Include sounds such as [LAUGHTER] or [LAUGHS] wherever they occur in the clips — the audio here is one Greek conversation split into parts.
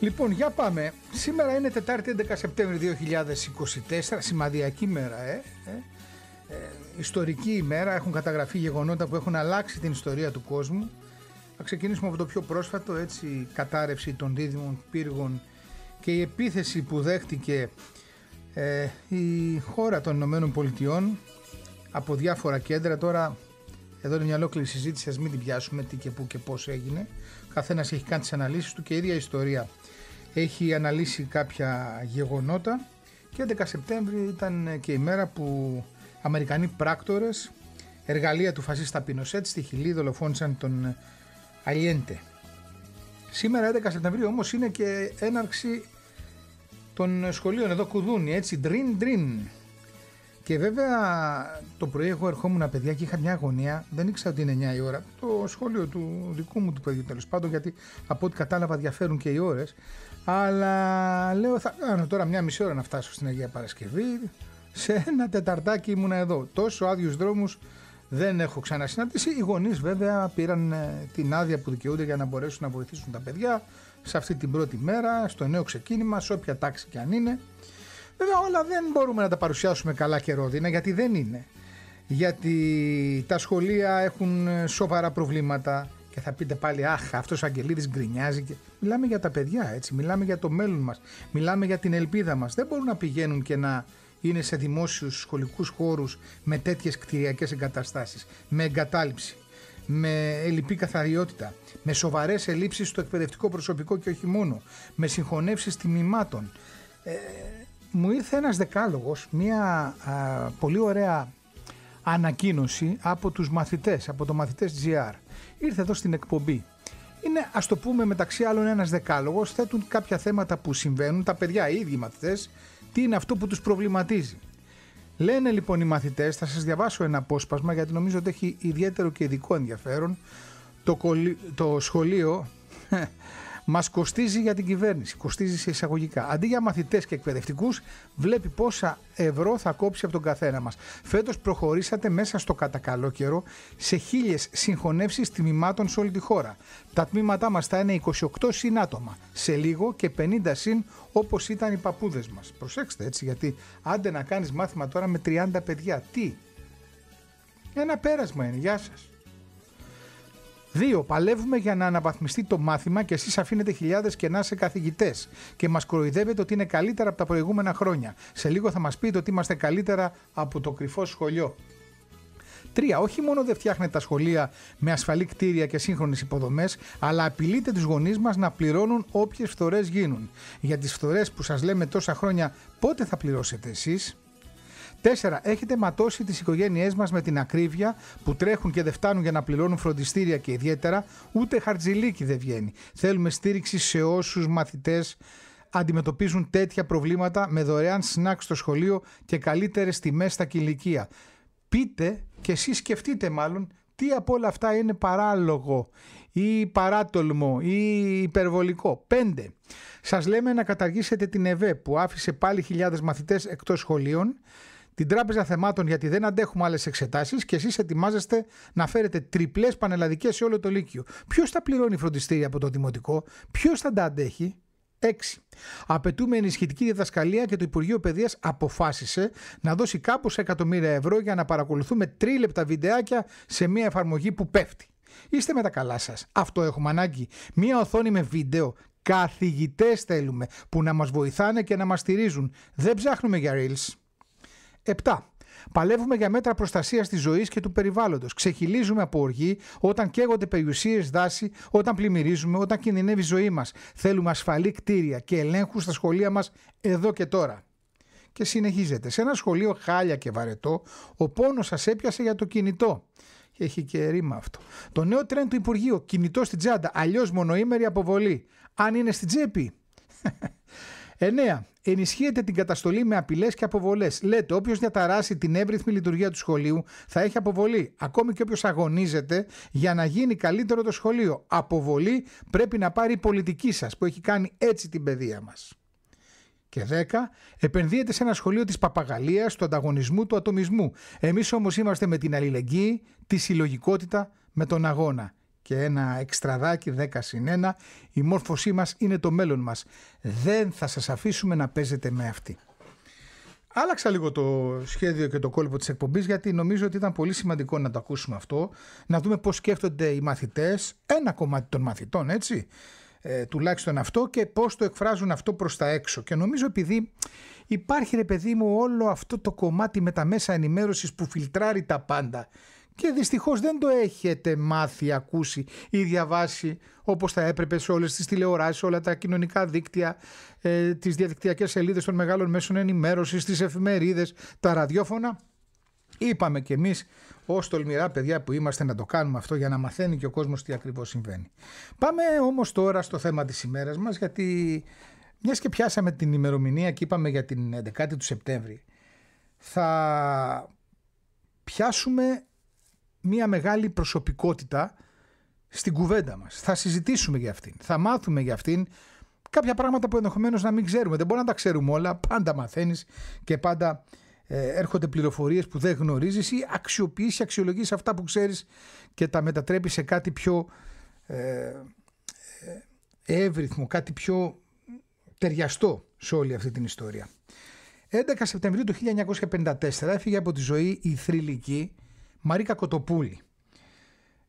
Λοιπόν, για πάμε. Σήμερα είναι Τετάρτη 11 Σεπτέμβρη 2024, σημαδιακή μέρα, ε. ε. ε ιστορική ημέρα, έχουν καταγραφεί γεγονότα που έχουν αλλάξει την ιστορία του κόσμου. Θα ξεκινήσουμε από το πιο πρόσφατο, έτσι, κατάρρευση των δίδυμων πύργων και η επίθεση που δέχτηκε ε, η χώρα των Ηνωμένων Πολιτειών από διάφορα κέντρα. Τώρα εδώ είναι μια ολόκληρη συζήτηση, ας μην την πιάσουμε τι και πού και πώς έγινε. Καθένας έχει κάνει τις αναλύσεις του και η ίδια ιστορία έχει αναλύσει κάποια γεγονότα και 11 Σεπτέμβρη ήταν και η μέρα που Αμερικανοί πράκτορες εργαλεία του φασίστα Πινοσέτ στη Χιλή δολοφόνησαν τον Αλιέντε. Σήμερα 11 Σεπτεμβρίου όμως είναι και έναρξη των σχολείων εδώ κουδούνι έτσι ντριν ντριν και βέβαια το πρωί εγώ ερχόμουν παιδιά και είχα μια αγωνία, δεν ήξερα ότι είναι 9 η ώρα. Το σχόλιο του δικού μου του παιδιού τέλος πάντων, γιατί από ό,τι κατάλαβα διαφέρουν και οι ώρες. Αλλά λέω θα κάνω τώρα μια μισή ώρα να φτάσω στην Αγία Παρασκευή. Σε ένα τεταρτάκι ήμουνα εδώ. Τόσο άδειους δρόμους δεν έχω ξανασυναντήσει. Οι γονείς βέβαια πήραν ε, την άδεια που δικαιούνται για να μπορέσουν να βοηθήσουν τα παιδιά σε αυτή την πρώτη μέρα, στο νέο ξεκίνημα, σε όποια τάξη και αν είναι. Βέβαια όλα δεν μπορούμε να τα παρουσιάσουμε καλά και ρόδινα γιατί δεν είναι. Γιατί τα σχολεία έχουν σοβαρά προβλήματα και θα πείτε πάλι αχ αυτός ο Αγγελίδης γκρινιάζει και... Μιλάμε για τα παιδιά έτσι, μιλάμε για το μέλλον μας, μιλάμε για την ελπίδα μας. Δεν μπορούν να πηγαίνουν και να είναι σε δημόσιους σχολικούς χώρους με τέτοιες κτηριακές εγκαταστάσεις, με εγκατάλειψη, με ελλειπή καθαριότητα, με σοβαρές ελλείψεις στο εκπαιδευτικό προσωπικό και όχι μόνο, με συγχωνεύσεις τιμημάτων. Ε, μου ήρθε ένας δεκάλογος, μια πολύ ωραία ανακοίνωση από τους μαθητές, από το μαθητές GR. Ήρθε εδώ στην εκπομπή. Είναι, ας το πούμε, μεταξύ άλλων ένας δεκάλογος, θέτουν κάποια θέματα που συμβαίνουν, τα παιδιά οι ίδιοι μαθητές, τι είναι αυτό που τους προβληματίζει. Λένε λοιπόν οι μαθητές, θα σας διαβάσω ένα απόσπασμα γιατί νομίζω ότι έχει ιδιαίτερο και ειδικό ενδιαφέρον, το, το σχολείο Μας κοστίζει για την κυβέρνηση, κοστίζει σε εισαγωγικά. Αντί για μαθητές και εκπαιδευτικούς, βλέπει πόσα ευρώ θα κόψει από τον καθένα μας. Φέτος προχωρήσατε μέσα στο κατακαλό καιρό σε χίλιες συγχωνεύσεις τμήματων σε όλη τη χώρα. Τα τμήματά μας θα είναι 28 συν άτομα. Σε λίγο και 50 συν όπως ήταν οι παππούδες μας. Προσέξτε έτσι, γιατί άντε να κάνεις μάθημα τώρα με 30 παιδιά. Τι; Ένα πέρασμα είναι. Γεια σας. Δύο, παλεύουμε για να αναβαθμιστεί το μάθημα και εσείς αφήνετε χιλιάδες κενά σε καθηγητές και μας κοροϊδεύετε ότι είναι καλύτερα από τα προηγούμενα χρόνια. Σε λίγο θα μας πείτε ότι είμαστε καλύτερα από το κρυφό σχολείο. Τρία, όχι μόνο δεν φτιάχνετε τα σχολεία με ασφαλή κτίρια και σύγχρονες υποδομές, αλλά απειλείτε τους γονείς μας να πληρώνουν όποιες φθορές γίνουν. Για τις φθορές που σας λέμε τόσα χρόνια, πότε θα πληρώσετε εσείς; Τέσσερα, έχετε ματώσει τις οικογένειές μας με την ακρίβεια που τρέχουν και δεν φτάνουν για να πληρώνουν φροντιστήρια και ιδιαίτερα, ούτε χαρτζηλίκι δεν βγαίνει. Θέλουμε στήριξη σε όσους μαθητές αντιμετωπίζουν τέτοια προβλήματα με δωρεάν σνακ στο σχολείο και καλύτερες τιμές στα κηλικία. Πείτε και εσείς σκεφτείτε μάλλον τι από όλα αυτά είναι παράλογο ή παράτολμο ή υπερβολικό. Πέντε, Σας λέμε να καταργήσετε την ΕΒΕ που άφησε πάλι χιλιάδες μαθητές εκτός σχολείων την Τράπεζα Θεμάτων γιατί δεν αντέχουμε άλλες εξετάσεις και εσείς ετοιμάζεστε να φέρετε τριπλές πανελλαδικές σε όλο το Λύκειο. Ποιος θα πληρώνει φροντιστήρια από το Δημοτικό, ποιος θα τα αντέχει; 6. Απαιτούμε ενισχυτική διδασκαλία και το Υπουργείο Παιδείας αποφάσισε να δώσει κάπου σε εκατομμύρια ευρώ για να παρακολουθούμε τρίλεπτα βιντεάκια σε μια εφαρμογή που πέφτει. Είστε με τα καλά σας. Αυτό έχουμε ανάγκη. Μια οθόνη με βίντεο. Καθηγητές θέλουμε που να μας βοηθάνε και να μας στηρίζουν. Δεν ψάχνουμε για reels. 7. Παλεύουμε για μέτρα προστασίας της ζωής και του περιβάλλοντος. Ξεχυλίζουμε από οργή όταν καίγονται περιουσίες, δάση, όταν πλημμυρίζουμε, όταν κινδυνεύει η ζωή μας. Θέλουμε ασφαλή κτίρια και ελέγχου στα σχολεία μας εδώ και τώρα. Και συνεχίζεται. Σε ένα σχολείο χάλια και βαρετό, ο πόνος σας έπιασε για το κινητό. Έχει και ρήμα αυτό. Το νέο τρέν του Υπουργείου, κινητό στην τσάντα, αλλιώς μονοήμερη αποβολή. Αν είναι στην τσέπη. 9. Ενισχύεται την καταστολή με απειλές και αποβολές. Λέτε, όποιος διαταράσει την εύρυθμη λειτουργία του σχολείου θα έχει αποβολή. Ακόμη και όποιος αγωνίζεται για να γίνει καλύτερο το σχολείο. Αποβολή πρέπει να πάρει η πολιτική σας που έχει κάνει έτσι την παιδεία μας. Και 10. Επενδύεται σε ένα σχολείο της παπαγαλίας, του ανταγωνισμού, του ατομισμού. Εμείς όμως είμαστε με την αλληλεγγύη, τη συλλογικότητα, με τον αγώνα. Και ένα εξτραδάκι 10 συν 1. Η μόρφωσή μας είναι το μέλλον μας. Δεν θα σας αφήσουμε να παίζετε με αυτή. Άλλαξα λίγο το σχέδιο και το κόλπο της εκπομπής γιατί νομίζω ότι ήταν πολύ σημαντικό να το ακούσουμε αυτό, να δούμε πώς σκέφτονται οι μαθητές, ένα κομμάτι των μαθητών έτσι, ε, τουλάχιστον αυτό και πώς το εκφράζουν αυτό προς τα έξω. Και νομίζω επειδή υπάρχει ρε παιδί μου όλο αυτό το κομμάτι με τα μέσα ενημέρωσης που φιλτράρει τα πάντα και δυστυχώς δεν το έχετε μάθει, ακούσει ή διαβάσει όπως θα έπρεπε σε όλες τις τηλεοράσεις, όλα τα κοινωνικά δίκτυα, ε, τις διαδικτυακές σελίδες των μεγάλων μέσων ενημέρωσης, τις εφημερίδες, τα ραδιόφωνα. Είπαμε κι εμείς ως τολμηρά παιδιά που είμαστε να το κάνουμε αυτό για να μαθαίνει και ο κόσμος τι ακριβώς συμβαίνει. Πάμε όμως τώρα στο θέμα της ημέρας μας γιατί μιας και πιάσαμε την ημερομηνία και είπαμε για την 11η του Σεπτέμβρη θα πιάσουμε μια μεγάλη προσωπικότητα στην κουβέντα μας. Θα συζητήσουμε για αυτήν, θα μάθουμε για αυτήν κάποια πράγματα που ενδεχομένως να μην ξέρουμε. Δεν μπορούμε να τα ξέρουμε όλα, πάντα μαθαίνεις και πάντα ε, έρχονται πληροφορίες που δεν γνωρίζεις ή αξιοποιείς, αξιολογείς αυτά που ξέρεις και τα μετατρέπεις σε κάτι πιο ε, ε, εύρυθμο, κάτι πιο ταιριαστό σε όλη αυτή την ιστορία. 11 Σεπτεμβρίου του 1954 έφυγε από τη ζωή η θρηλυκή Μαρίκα Κοτοπούλη,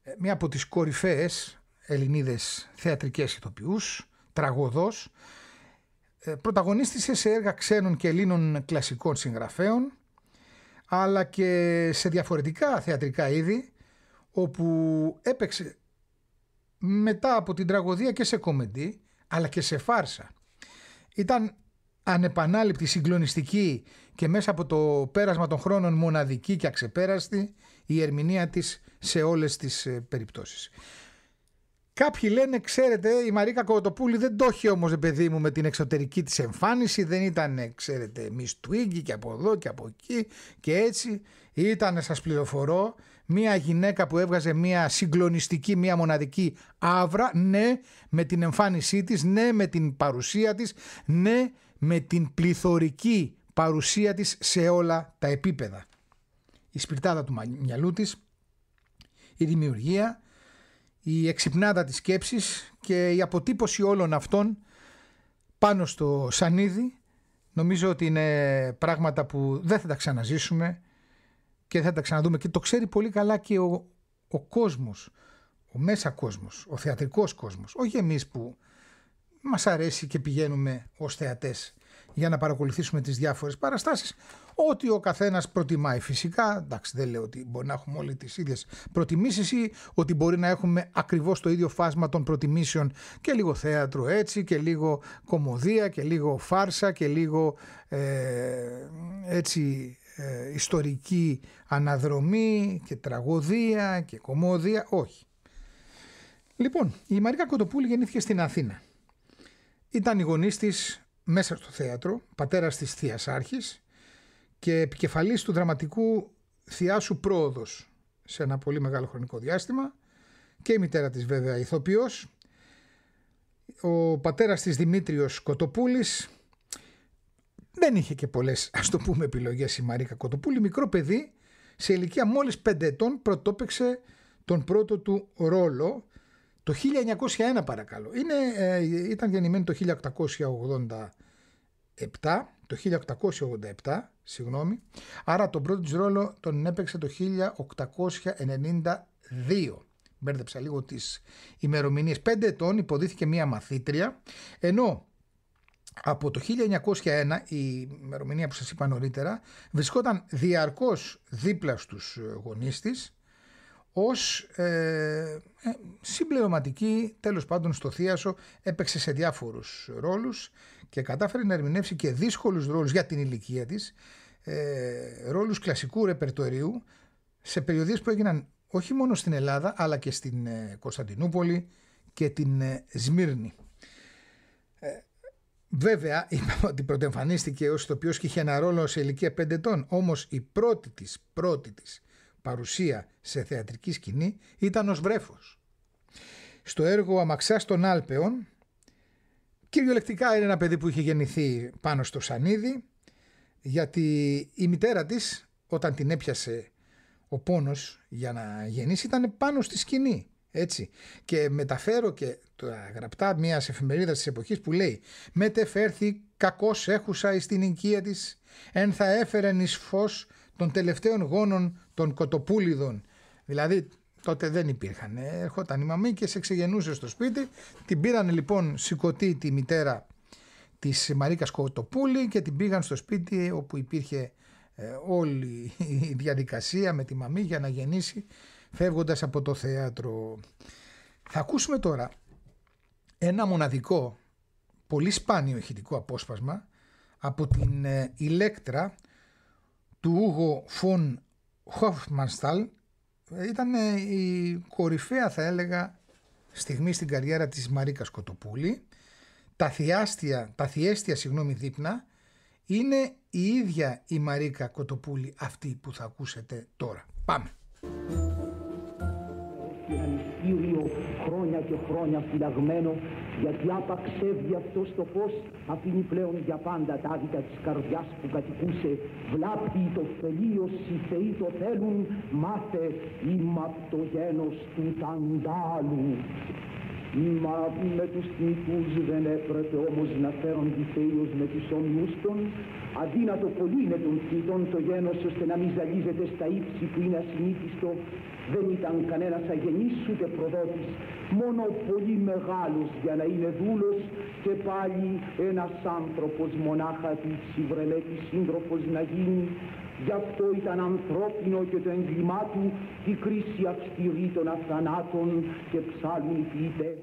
ε, μία από τις κορυφαίες Ελληνίδες θεατρικές ηθοποιούς, τραγωδός, ε, πρωταγωνίστησε σε έργα ξένων και Ελλήνων κλασικών συγγραφέων, αλλά και σε διαφορετικά θεατρικά είδη, όπου έπαιξε μετά από την τραγωδία και σε κομεντή, αλλά και σε φάρσα. Ήταν ανεπανάληπτη, συγκλονιστική και μέσα από το πέρασμα των χρόνων μοναδική και αξεπέραστη η ερμηνεία της σε όλες τις ε, περιπτώσεις. Κάποιοι λένε, ξέρετε, η Μαρίκα Κοτοπούλη δεν το είχε όμως, παιδί μου, με την εξωτερική της εμφάνιση, δεν ήταν, ξέρετε, Miss Twiggy και από εδώ και από εκεί και έτσι. Ήταν, σας πληροφορώ, μια γυναίκα που έβγαζε μια συγκλονιστική, μια μοναδική άβρα, ναι, με την εμφάνισή της, ναι, με την παρουσία της, ναι, με την πληθωρική παρουσία της σε όλα τα επίπεδα. Η σπιρτάδα του μυαλού της, η δημιουργία, η εξυπνάδα της σκέψης και η αποτύπωση όλων αυτών πάνω στο σανίδι. Νομίζω ότι είναι πράγματα που δεν θα τα ξαναζήσουμε και δεν θα τα ξαναδούμε. Και το ξέρει πολύ καλά και ο, ο κόσμος, ο μέσα κόσμος, ο θεατρικός κόσμος, όχι εμείς που μας αρέσει και πηγαίνουμε ως θεατές για να παρακολουθήσουμε τις διάφορες παραστάσεις. Ό,τι ο καθένας προτιμάει φυσικά, εντάξει δεν λέω ότι μπορεί να έχουμε όλοι τις ίδιες προτιμήσεις ή ότι μπορεί να έχουμε ακριβώς το ίδιο φάσμα των προτιμήσεων και λίγο θέατρο έτσι και λίγο κομμωδία και λίγο φάρσα και λίγο ε, έτσι ε, ιστορική αναδρομή και τραγωδία και κομμωδία, όχι. Λοιπόν, η Μαρίκα Κοτοπούλη γεννήθηκε στην Αθήνα. Ήταν η γονής της μέσα στο θέατρο, πατέρας της Θείας Άρχης και επικεφαλής του δραματικού Θειάσου Πρόοδος σε ένα πολύ μεγάλο χρονικό διάστημα και η μητέρα της βέβαια ηθοποιός. Ο πατέρας της Δημήτριος Κοτοπούλης δεν είχε και πολλές ας το πούμε επιλογές η Μαρίκα Κοτοπούλη. Μικρό παιδί σε ηλικία μόλις 5 ετών πρωτόπαιξε τον πρώτο του ρόλο το 1901 παρακαλώ. Είναι, ε, ήταν γεννημένη το 1887, το 1887, συγγνώμη. Άρα τον πρώτο της ρόλο τον έπαιξε το 1892. Μπέρδεψα λίγο τις ημερομηνίες. Πέντε ετών υποδίθηκε μία μαθήτρια, ενώ από το 1901, η ημερομηνία που σας είπα νωρίτερα, βρισκόταν διαρκώς δίπλα στους γονείς της, ως ε, ε, συμπληρωματική τέλος πάντων στο Θίασο έπαιξε σε διάφορους ρόλους και κατάφερε να ερμηνεύσει και δύσκολους ρόλους για την ηλικία της ε, ρόλους κλασικού ρεπερτορίου σε περιοδίες που έγιναν όχι μόνο στην Ελλάδα αλλά και στην ε, Κωνσταντινούπολη και την ε, Σμύρνη. Ε, βέβαια [LAUGHS] είπαμε ότι πρωτεμφανίστηκε ως ηθοποιός και είχε ένα ρόλο σε ηλικία 5 ετών όμως η πρώτη της, πρώτη της παρουσία σε θεατρική σκηνή ήταν ως βρέφος. Στο έργο «Αμαξάς των Άλπαιων» κυριολεκτικά είναι ένα παιδί που είχε γεννηθεί πάνω στο σανίδι γιατί η μητέρα της όταν την έπιασε ο πόνος για να γεννήσει ήταν πάνω στη σκηνή. Έτσι. Και μεταφέρω και τα γραπτά μιας εφημερίδας της εποχής που λέει Μετεφέρθη κακός έχουσα εις την οικία της, εν θα έφερεν εις φως των τελευταίων γόνων των κοτοπούλιδων. Δηλαδή τότε δεν υπήρχαν. Έρχονταν η μαμή και σε ξεγενούσε στο σπίτι. Την πήραν λοιπόν σηκωτή τη μητέρα της Μαρίκας Κοτοπούλη και την πήγαν στο σπίτι όπου υπήρχε ε, όλη η διαδικασία με τη μαμή για να γεννήσει φεύγοντας από το θέατρο. Θα ακούσουμε τώρα ένα μοναδικό, πολύ σπάνιο ηχητικό απόσπασμα από την ε, ηλέκτρα του Ούγο Φων Χοφμανστάλ. Ήταν ε, η κορυφαία θα έλεγα στιγμή στην καριέρα της Μαρίκας Κοτοπούλη. Τα θειάστια, τα θιέστια συγγνώμη δείπνα είναι η ίδια η Μαρίκα Κοτοπούλη αυτή που θα ακούσετε τώρα. Πάμε χρόνια και χρόνια φυλαγμένο γιατί άπαξ έβγει αυτός το φως αφήνει πλέον για πάντα τα άδικα της καρδιάς που κατοικούσε. Βλάπτει το φελίος οι θεοί το θέλουν μάθε είμαι απ' το γένος του Ταντάλου Μα με τους θνικούς δεν έπρεπε όμως να φέρονται θείως με τους όμοιους των αδύνατο πολύ είναι των θνητών το γένος ώστε να μην ζαλίζεται στα ύψη που είναι ασυνήθιστο δεν ήταν κανένας αγενής ούτε προδότης, μόνο πολύ μεγάλος για να είναι δούλος και πάλι ένας άνθρωπος μονάχα της υβρελέτης σύντροφος να γίνει. Γι' αυτό ήταν ανθρώπινο και το έγκλημά του η κρίση αυστηρή των αθανάτων και ψάλουν οι ποιητές.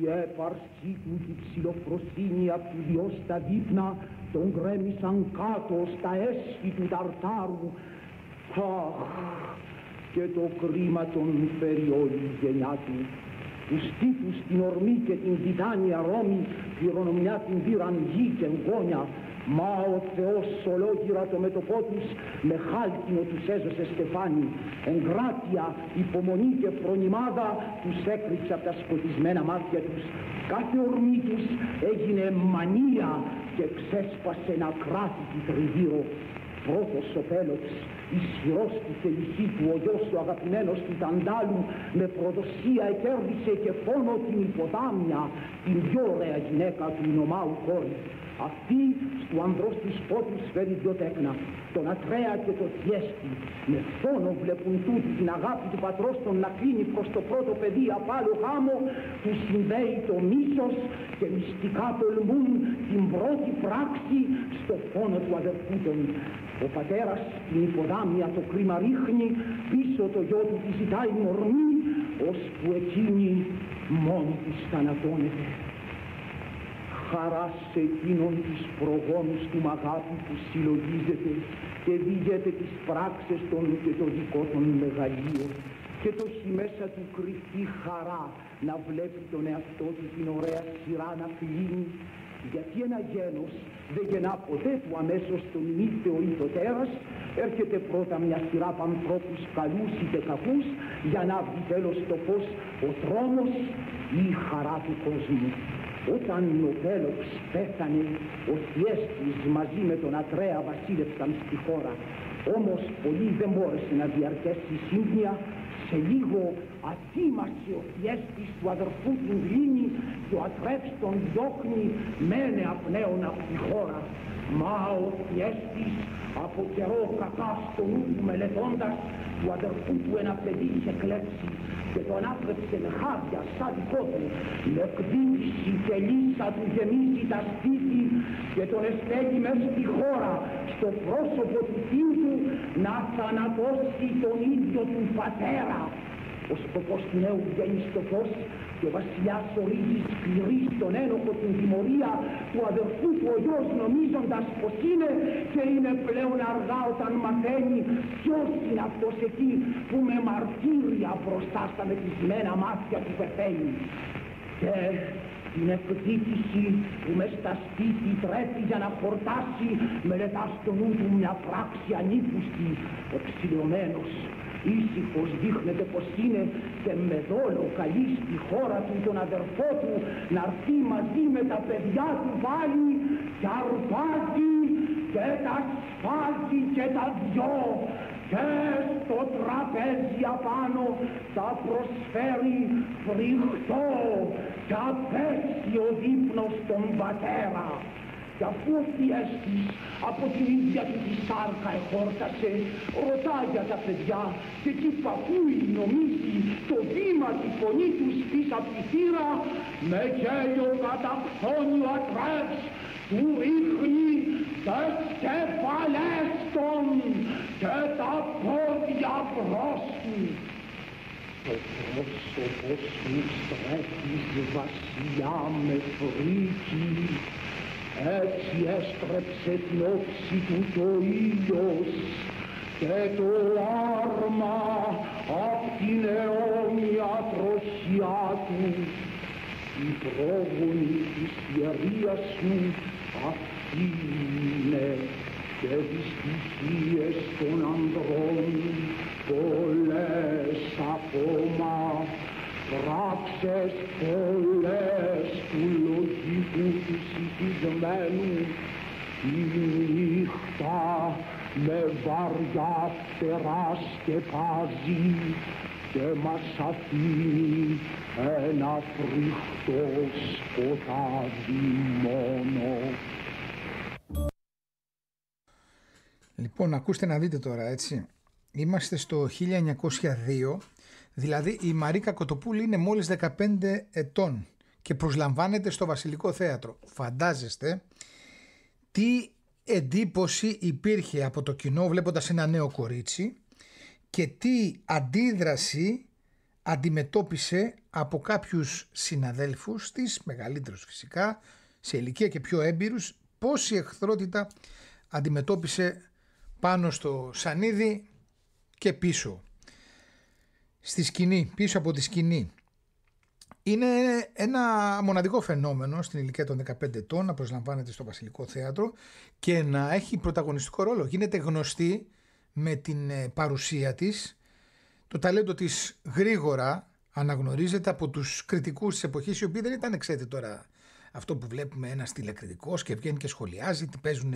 Η έπαρσή του τη ψηλοφροσύνη απ' του Διό στα δείπνα τον γκρέμισαν κάτω στα έσχη του Ταρτάρου. Αχ, και το κρίμα των φέρει όλη η γενιά του. Τους τύπους την ορμή και την τιτάνια Ρώμη κληρονομιά την πήραν γη και γόνια Μα ο Θεός ολόγυρα το μέτωπό τους με χάλκινο τους έζωσε στεφάνι. Εγκράτεια, υπομονή και φρονιμάδα τους έκρυψε από τα σκοτισμένα μάτια τους. Κάθε ορμή τους έγινε μανία και ξέσπασε ένα κράτη τριγύρω. Πρώτος ο Πέλοξ ισχυρός στη θέλησή του ο γιος του αγαπημένος του Ταντάλου με προδοσία εκέρδισε και φόνο την υποδάμια την πιο ωραία γυναίκα του Ινωμάου κόρη αυτή του ανδρός της πότης φέρει δυο τέκνα, τον Ατρέα και τον Θιέστη. Με φόνο βλέπουν τούτοι την αγάπη του πατρός των να κλείνει προς το πρώτο παιδί απ' άλλο γάμο, του συνδέει το μίσος και μυστικά τολμούν την πρώτη πράξη στο φόνο του αδερφού των. Ο πατέρας την υποδάμια το κρίμα ρίχνει, πίσω το γιο του τη ζητάει μορμή, ώσπου εκείνη μόνη της θανατώνεται χαρά σε εκείνον της προγόνους του αγάπη που συλλογίζεται και διηγέται τις πράξεις των και το δικό των μεγαλείων. Και το έχει μέσα του κρυφή χαρά να βλέπει τον εαυτό του την ωραία σειρά να κλείνει γιατί ένα γένος δεν γεννά ποτέ του αμέσως τον νύχτεο ή το τέρας. Έρχεται πρώτα μια σειρά από ανθρώπους καλούς είτε κακούς για να βγει τέλος το φως ο τρόμος ή η χαρά του κόσμου. Όταν ο Πέλοξ πέθανε, ο Θιέστης μαζί με τον Ατρέα βασίλευσαν στη χώρα. Όμως πολύ δεν μπόρεσε να διαρκέσει η σύμπνοια. Σε λίγο ατίμασε ο Θιέστης του αδερφού του Γλίνη και ο Ατρεύς τον διώχνει μένε απνέων από τη χώρα. Μα ο Θιέστης από καιρό κακά στο νου του μελετώντας του αδερφού του ένα παιδί είχε κλέψει και τον άπλεψε με χάδια σαν δικό του με εκδίκηση και λύσα του γεμίζει τα σπίτι και τον εστέλει μέσα στη χώρα στο πρόσωπο του θείου του να θανατώσει τον ίδιο του πατέρα. Ο σκοπός του νέου βγαίνει στο φως και ο βασιλιάς ορίζει σκληρή στον ένοχο την τιμωρία του αδερφού του ο γιος νομίζοντας πως είναι και είναι πλέον αργά όταν μαθαίνει ποιος είναι αυτός εκεί που με μαρτύρια μπροστά στα μεθυσμένα μάτια του πεθαίνει. Και την εκδίκηση που μες στα σπίτι τρέπει για να χορτάσει μελετάς στο νου του μια πράξη ανήκουστη εξηλωμένος ήσυχος δείχνεται πως είναι και με δόλο καλεί στη χώρα του τον αδερφό του να έρθει μαζί με τα παιδιά του πάλι και αρπάζει και τα σφάζει και τα δυο και στο τραπέζι απάνω θα προσφέρει φρικτό και απέσιο δείπνος στον πατέρα. Και αφού ο Φιέστης από την ίδια του τη σάρκα εχόρτασε, ρωτά για τα παιδιά και τι παππούι νομίζει το βήμα τη φωνή τους πίσω από τη θύρα, με γέλιο καταφθόνει ο ατρεύς, του ρίχνει τις κεφαλές των και τα πόδια μπρος του. Το πρόσωπος σου στρέφεις βασιλιά με φρίκι έτσι έστρεψε την όψη του το ήλιος και το άρμα απ' την αιώνια τροχιά του. Η πρόγονη της ιερίας σου αυτή είναι και τις στοιχείες των ανδρών πολλές ακόμα πράξες πολλές του λογικού τους συντισμένου τη νύχτα με βαριά φτερά σκεπάζει και μας αφήνει ένα φρικτό σκοτάδι μόνο. Λοιπόν, ακούστε να δείτε τώρα, έτσι. Είμαστε στο 1902 Δηλαδή η Μαρίκα Κοτοπούλη είναι μόλις 15 ετών και προσλαμβάνεται στο Βασιλικό Θέατρο. Φαντάζεστε τι εντύπωση υπήρχε από το κοινό βλέποντας ένα νέο κορίτσι και τι αντίδραση αντιμετώπισε από κάποιους συναδέλφους της, μεγαλύτερους φυσικά, σε ηλικία και πιο έμπειρους, πόση εχθρότητα αντιμετώπισε πάνω στο σανίδι και πίσω στη σκηνή, πίσω από τη σκηνή. Είναι ένα μοναδικό φαινόμενο στην ηλικία των 15 ετών να προσλαμβάνεται στο Βασιλικό Θέατρο και να έχει πρωταγωνιστικό ρόλο. Γίνεται γνωστή με την ε, παρουσία της. Το ταλέντο της γρήγορα αναγνωρίζεται από τους κριτικούς της εποχής οι οποίοι δεν ήταν ξέρετε τώρα αυτό που βλέπουμε ένας τηλεκριτικός και βγαίνει και σχολιάζει τι παίζουν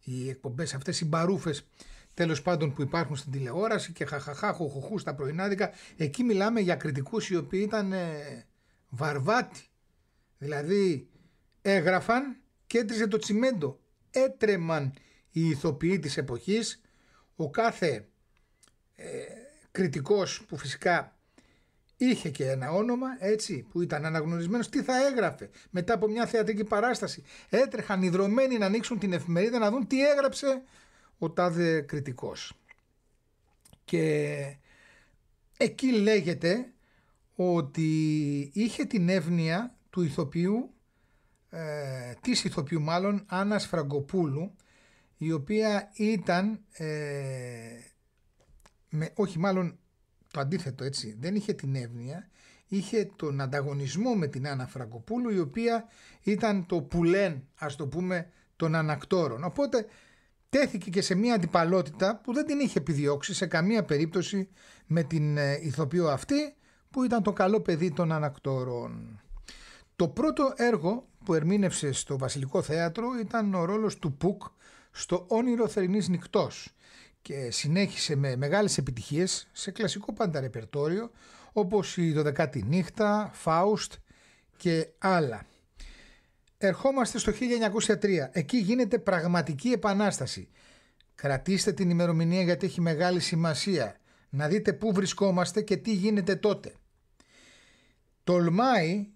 οι εκπομπές αυτές οι μπαρούφες τέλος πάντων που υπάρχουν στην τηλεόραση και χαχαχά χοχοχού στα πρωινάδικα. Εκεί μιλάμε για κριτικούς οι οποίοι ήταν ε, βαρβάτοι. Δηλαδή έγραφαν και έτριζε το τσιμέντο. Έτρεμαν οι ηθοποιοί της εποχής. Ο κάθε ε, κριτικός που φυσικά είχε και ένα όνομα έτσι που ήταν αναγνωρισμένος τι θα έγραφε μετά από μια θεατρική παράσταση έτρεχαν ιδρωμένοι να ανοίξουν την εφημερίδα να δουν τι έγραψε ο τάδε κριτικός. Και εκεί λέγεται ότι είχε την εύνοια του ηθοποιού, ε, της ηθοποιού μάλλον, Άννας Φραγκοπούλου, η οποία ήταν, ε, με, όχι μάλλον το αντίθετο έτσι, δεν είχε την εύνοια, είχε τον ανταγωνισμό με την Άννα Φραγκοπούλου, η οποία ήταν το πουλέν, ας το πούμε, των ανακτόρων. Οπότε τέθηκε και σε μια αντιπαλότητα που δεν την είχε επιδιώξει σε καμία περίπτωση με την ε, ηθοποιό αυτή που ήταν το καλό παιδί των ανακτόρων. Το πρώτο έργο που ερμήνευσε στο Βασιλικό Θέατρο ήταν ο ρόλος του Πουκ στο «Όνειρο θερινής νυχτός» και συνέχισε με μεγάλες επιτυχίες σε κλασικό πάντα ρεπερτόριο όπως η «Δωδεκάτη νύχτα», «Φάουστ» και άλλα. Ερχόμαστε στο 1903. Εκεί γίνεται πραγματική επανάσταση. Κρατήστε την ημερομηνία γιατί έχει μεγάλη σημασία. Να δείτε πού βρισκόμαστε και τι γίνεται τότε. Τολμάει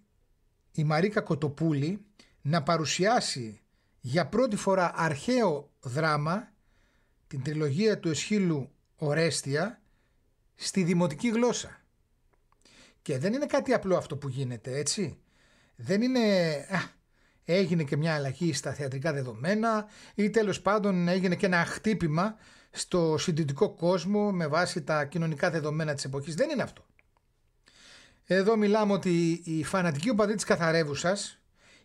η Μαρίκα Κοτοπούλη να παρουσιάσει για πρώτη φορά αρχαίο δράμα την τριλογία του Εσχύλου Ορέστια στη δημοτική γλώσσα. Και δεν είναι κάτι απλό αυτό που γίνεται έτσι. Δεν είναι έγινε και μια αλλαγή στα θεατρικά δεδομένα ή τέλος πάντων έγινε και ένα χτύπημα στο συντηρητικό κόσμο με βάση τα κοινωνικά δεδομένα της εποχής. Δεν είναι αυτό. Εδώ μιλάμε ότι οι φανατικοί οπαδοί της Καθαρέβουσας,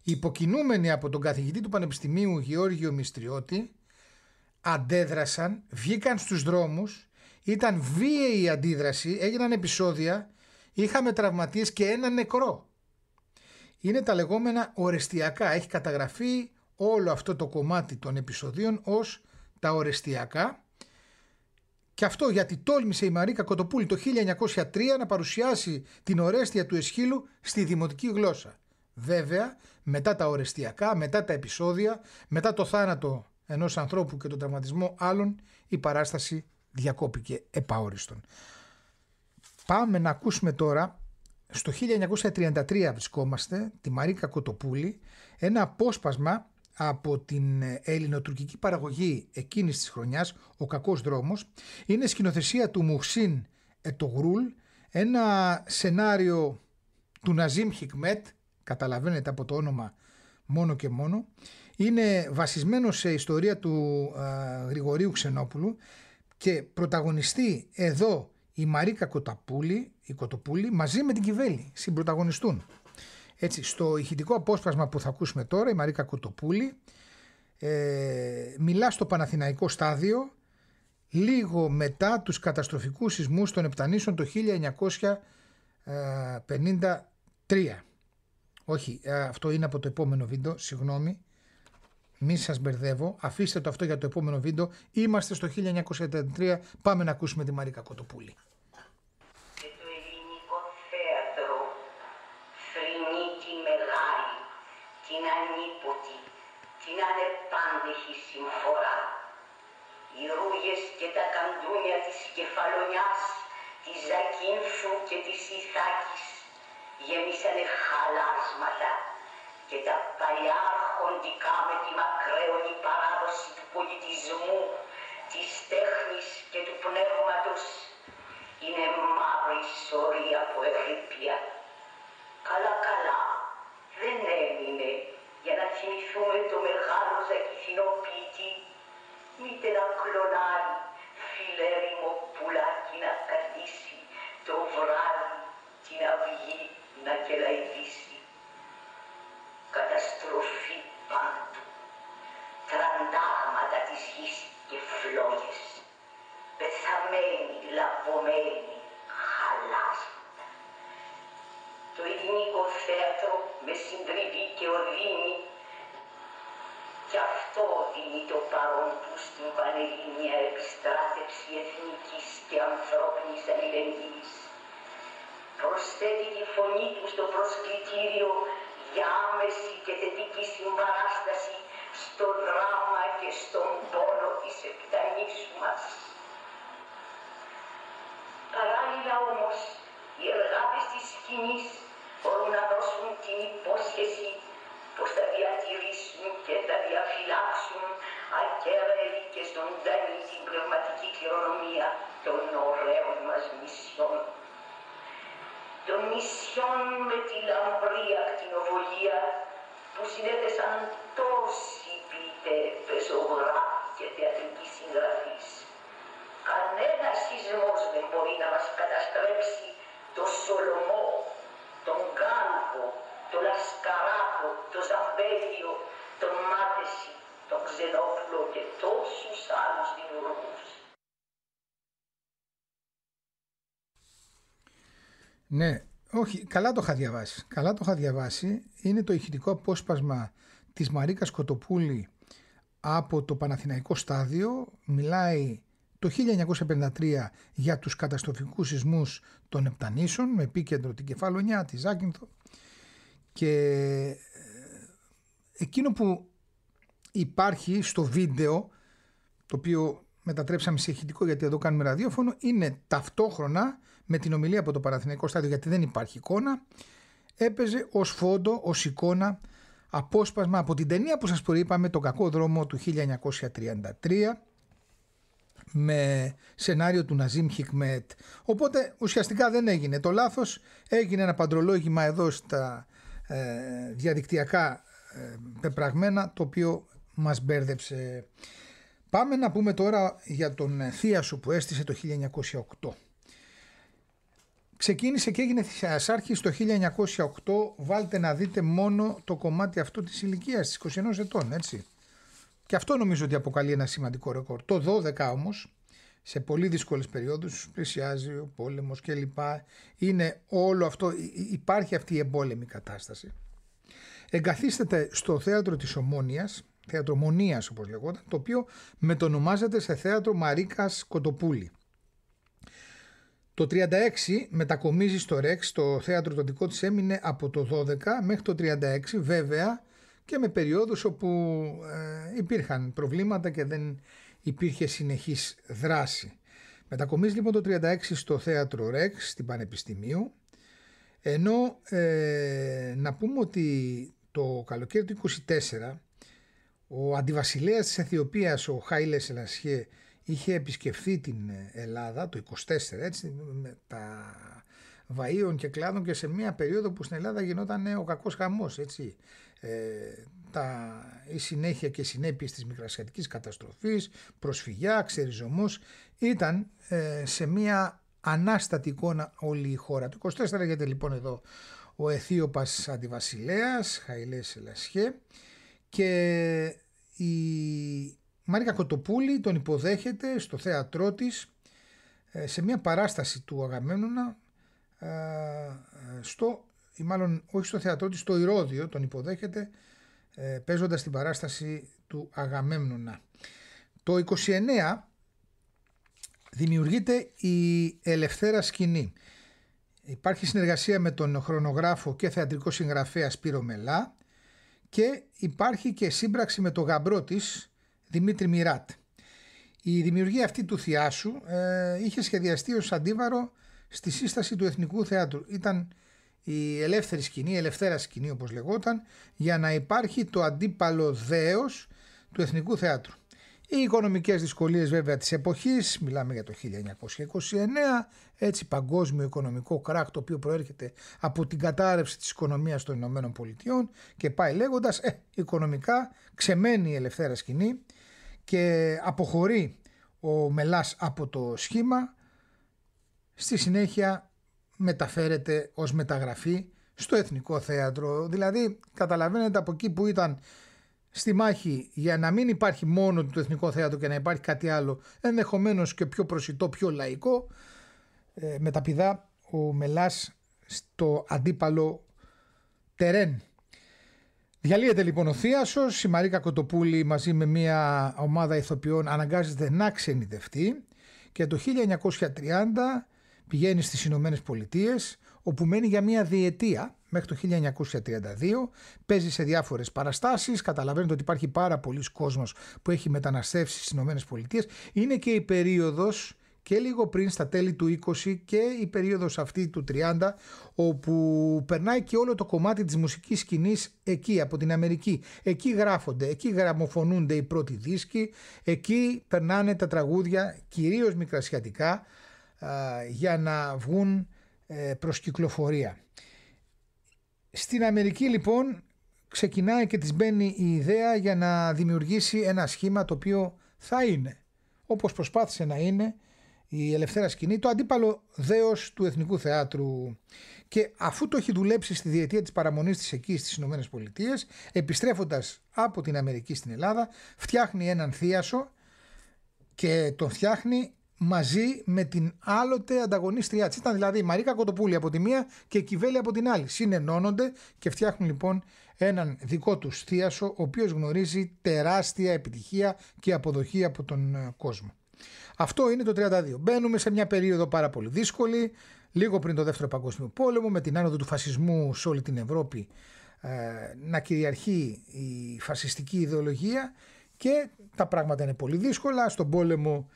υποκινούμενοι από τον καθηγητή του Πανεπιστημίου Γεώργιο Μιστριώτη, αντέδρασαν, βγήκαν στους δρόμους, ήταν βίαιη η αντίδραση, έγιναν επεισόδια, είχαμε τραυματίες και ένα νεκρό είναι τα λεγόμενα ορεστιακά. Έχει καταγραφεί όλο αυτό το κομμάτι των επεισοδίων ως τα ορεστιακά Και αυτό γιατί τόλμησε η Μαρίκα Κοτοπούλη το 1903 να παρουσιάσει την ορέστια του Εσχύλου στη δημοτική γλώσσα. Βέβαια, μετά τα ορεστιακά, μετά τα επεισόδια, μετά το θάνατο ενός ανθρώπου και τον τραυματισμό άλλων, η παράσταση διακόπηκε επαόριστον. Πάμε να ακούσουμε τώρα, στο 1933 βρισκόμαστε, τη Μαρίκα Κοτοπούλη, ένα απόσπασμα από την ελληνοτουρκική παραγωγή εκείνης της χρονιάς, «Ο κακός δρόμος». Είναι σκηνοθεσία του Μουχσίν Ετογρούλ, ένα σενάριο του Ναζίμ Χικμέτ, καταλαβαίνετε από το όνομα μόνο και μόνο. Είναι βασισμένο σε ιστορία του Γρηγορίου Ξενόπουλου και πρωταγωνιστεί εδώ η Μαρίκα Κοταπούλη, η Κοτοπούλη μαζί με την Κιβέλη συμπροταγωνιστούν. Έτσι, στο ηχητικό απόσπασμα που θα ακούσουμε τώρα, η Μαρίκα Κοτοπούλη ε, μιλά στο Παναθηναϊκό στάδιο λίγο μετά τους καταστροφικούς σεισμούς των Επτανήσων το 1953. Όχι, ε, αυτό είναι από το επόμενο βίντεο, συγγνώμη. Μη σας μπερδεύω, αφήστε το αυτό για το επόμενο βίντεο. Είμαστε στο 1943, πάμε να ακούσουμε τη Μαρίκα Κοτοπούλη. την ανίποτη, την ανεπάντεχη συμφορά. Οι ρούγες και τα καντούνια της κεφαλονιάς, της Ζακίνθου και της Ιθάκης γεμίσανε χαλάσματα και τα παλιά αρχοντικά με τη μακραίωνη παράδοση του πολιτισμού, της τέχνης και του πνεύματος είναι μαύρη σωρία από ευρύπια. Καλά καλά, δεν έμεινε για να θυμηθούμε το μεγάλο ζακηθινό ποιητή, μήτε να κλονάρει, φιλέριμο πουλάκι να καθίσει το βράδυ την αυγή να κελαϊδίσει. Καταστροφή πάντου, τραντάγματα της γης και φλόγες, πεθαμένοι, λαπομένοι, χαλάσματα. Το ελληνικό θέατρο με συντριβή και οδύνη. Και αυτό δίνει το παρόν του στην πανελλήνια επιστράτευση εθνικής και ανθρώπινης αλληλεγγύης. Προσθέτει τη φωνή του στο προσκλητήριο για άμεση και θετική συμπαράσταση στο δράμα και στον πόνο της επιτανήσου μας. Παράλληλα όμως, οι εργάτες της σκηνής μπορούν να δώσουν την υπόσχεση πως θα διατηρήσουν και θα διαφυλάξουν ακέραιη και ζωντανή την πνευματική κληρονομία των ωραίων μας μισιών των νησιών με τη λαμπρή ακτινοβολία που συνέδεσαν τόσοι ποιητές, πεζογράφοι και θεατρικοί συγγραφείς. Κανένας σεισμός δεν μπορεί να μας καταστρέψει το Σολομό, τον Γκάλβο, το Λασκαράκο, το Ζαμπέλιο, τον Μάτεση, τον Ξενόπουλο και τόσους άλλους δημιουργούς. Ναι, όχι, καλά το είχα διαβάσει. Καλά το είχα διαβάσει. Είναι το ηχητικό απόσπασμα της Μαρίκας Κοτοπούλη από το Παναθηναϊκό στάδιο. Μιλάει το 1953 για τους καταστροφικούς σεισμούς των Επτανήσων με επίκεντρο την Κεφαλονιά, τη Ζάκυνθο και ε, εκείνο που υπάρχει στο βίντεο το οποίο μετατρέψαμε σε ηχητικό γιατί εδώ κάνουμε ραδιόφωνο είναι ταυτόχρονα με την ομιλία από το Παραθυναϊκό Στάδιο γιατί δεν υπάρχει εικόνα έπαιζε ως φόντο, ως εικόνα απόσπασμα από την ταινία που σας προείπαμε «Το κακό δρόμο» του 1933 με σενάριο του Ναζίμ Χικμέτ. Οπότε ουσιαστικά δεν έγινε το λάθος, έγινε ένα παντρολόγημα εδώ στα ε, διαδικτυακά ε, πεπραγμένα το οποίο μας μπέρδεψε. Πάμε να πούμε τώρα για τον Θίασο που έστησε το 1908. Ξεκίνησε και έγινε θησιασάρχης το 1908. Βάλτε να δείτε μόνο το κομμάτι αυτό της ηλικίας της 21 ετών, έτσι. Και αυτό νομίζω ότι αποκαλεί ένα σημαντικό ρεκόρ. Το 12 όμως, σε πολύ δύσκολες περιόδους, πλησιάζει ο πόλεμος κλπ. Είναι όλο αυτό, υπάρχει αυτή η εμπόλεμη κατάσταση. Εγκαθίσταται στο θέατρο της Ομόνιας, θέατρο Μονίας όπως λεγόταν, το οποίο μετονομάζεται σε θέατρο Μαρίκας Κοτοπούλη. Το 36 μετακομίζει στο Ρεξ, το θέατρο το δικό της έμεινε από το 12 μέχρι το 36 βέβαια και με περιόδους όπου ε, υπήρχαν προβλήματα και δεν υπήρχε συνεχής δράση. Μετακομίζει λοιπόν το 36 στο θέατρο Ρεξ στην Πανεπιστημίου ενώ ε, να πούμε ότι το καλοκαίρι του 24 ο αντιβασιλέας της Αιθιοπίας ο Χάιλε Σελασιέ είχε επισκεφθεί την Ελλάδα το 24 έτσι με τα βαΐων και κλάδων και σε μια περίοδο που στην Ελλάδα γινόταν ο κακός χαμός έτσι ε, τα, η συνέχεια και συνέπειες της μικρασιατικής καταστροφής, προσφυγιά, ξεριζωμός ήταν ε, σε μια ανάστατη εικόνα όλη η χώρα. Το 24 γιατί λοιπόν εδώ ο Αιθίωπας Αντιβασιλέας, Χαϊλές Λασχέ και η Μάρικα Κοτοπούλη τον υποδέχεται στο θέατρό της ε, σε μια παράσταση του Αγαμέμνονα ε, στο, ή μάλλον όχι στο θέατρό της, στο Ηρώδιο τον υποδέχεται ε, παίζοντας την παράσταση του Αγαμέμνονα. Το 29 δημιουργείται η ελευθέρα σκηνή. Υπάρχει συνεργασία με τον χρονογράφο και θεατρικό συγγραφέα Σπύρο Μελά και υπάρχει και σύμπραξη με τον γαμπρό της Δημήτρη Μιράτ. Η δημιουργία αυτή του Θιάσου ε, είχε σχεδιαστεί ως αντίβαρο στη σύσταση του Εθνικού Θεάτρου. Ήταν η ελεύθερη σκηνή, η ελευθέρα σκηνή όπως λεγόταν, για να υπάρχει το αντίπαλο δέος του Εθνικού Θεάτρου. Οι οικονομικές δυσκολίες βέβαια της εποχής, μιλάμε για το 1929, έτσι παγκόσμιο οικονομικό κράκ το οποίο προέρχεται από την κατάρρευση της οικονομίας των Ηνωμένων Πολιτειών και πάει λέγοντας, ε, οικονομικά ξεμένει η ελευθέρα σκηνή και αποχωρεί ο Μελάς από το σχήμα, στη συνέχεια μεταφέρεται ως μεταγραφή στο Εθνικό Θέατρο. Δηλαδή καταλαβαίνετε από εκεί που ήταν στη μάχη για να μην υπάρχει μόνο το Εθνικό Θέατρο και να υπάρχει κάτι άλλο ενδεχομένως και πιο προσιτό, πιο λαϊκό ε, μεταπηδά ο Μελάς στο αντίπαλο τερέν. Διαλύεται λοιπόν ο Θίασος, η Μαρίκα Κοτοπούλη μαζί με μια ομάδα ηθοποιών αναγκάζεται να ξενιδευτεί και το 1930 πηγαίνει στις Ηνωμένες Πολιτείες όπου μένει για μια διετία μέχρι το 1932, παίζει σε διάφορες παραστάσεις, καταλαβαίνετε ότι υπάρχει πάρα πολλοί κόσμος που έχει μεταναστεύσει στις Ηνωμένες Πολιτείες. Είναι και η περίοδος και λίγο πριν στα τέλη του 20 και η περίοδος αυτή του 30 όπου περνάει και όλο το κομμάτι της μουσικής σκηνής εκεί από την Αμερική. Εκεί γράφονται, εκεί γραμμοφωνούνται οι πρώτοι δίσκοι, εκεί περνάνε τα τραγούδια κυρίως μικρασιατικά για να βγουν ε, προς κυκλοφορία. Στην Αμερική λοιπόν ξεκινάει και της μπαίνει η ιδέα για να δημιουργήσει ένα σχήμα το οποίο θα είναι όπως προσπάθησε να είναι η ελευθέρα σκηνή, το αντίπαλο δέος του Εθνικού Θεάτρου. Και αφού το έχει δουλέψει στη διετία της παραμονής της εκεί στις Ηνωμένες Πολιτείες, επιστρέφοντας από την Αμερική στην Ελλάδα, φτιάχνει έναν θίασο και τον φτιάχνει μαζί με την άλλοτε ανταγωνίστριά της. Ήταν δηλαδή η Μαρίκα Κοτοπούλη από τη μία και η Κιβέλη από την άλλη. Συνενώνονται και φτιάχνουν λοιπόν έναν δικό τους θίασο, ο οποίος γνωρίζει τεράστια επιτυχία και αποδοχή από τον ε, κόσμο. Αυτό είναι το 32. Μπαίνουμε σε μια περίοδο πάρα πολύ δύσκολη, λίγο πριν το Δεύτερο Παγκόσμιο Πόλεμο, με την άνοδο του φασισμού σε όλη την Ευρώπη ε, να κυριαρχεί η φασιστική ιδεολογία και τα πράγματα είναι πολύ δύσκολα. Στον πόλεμο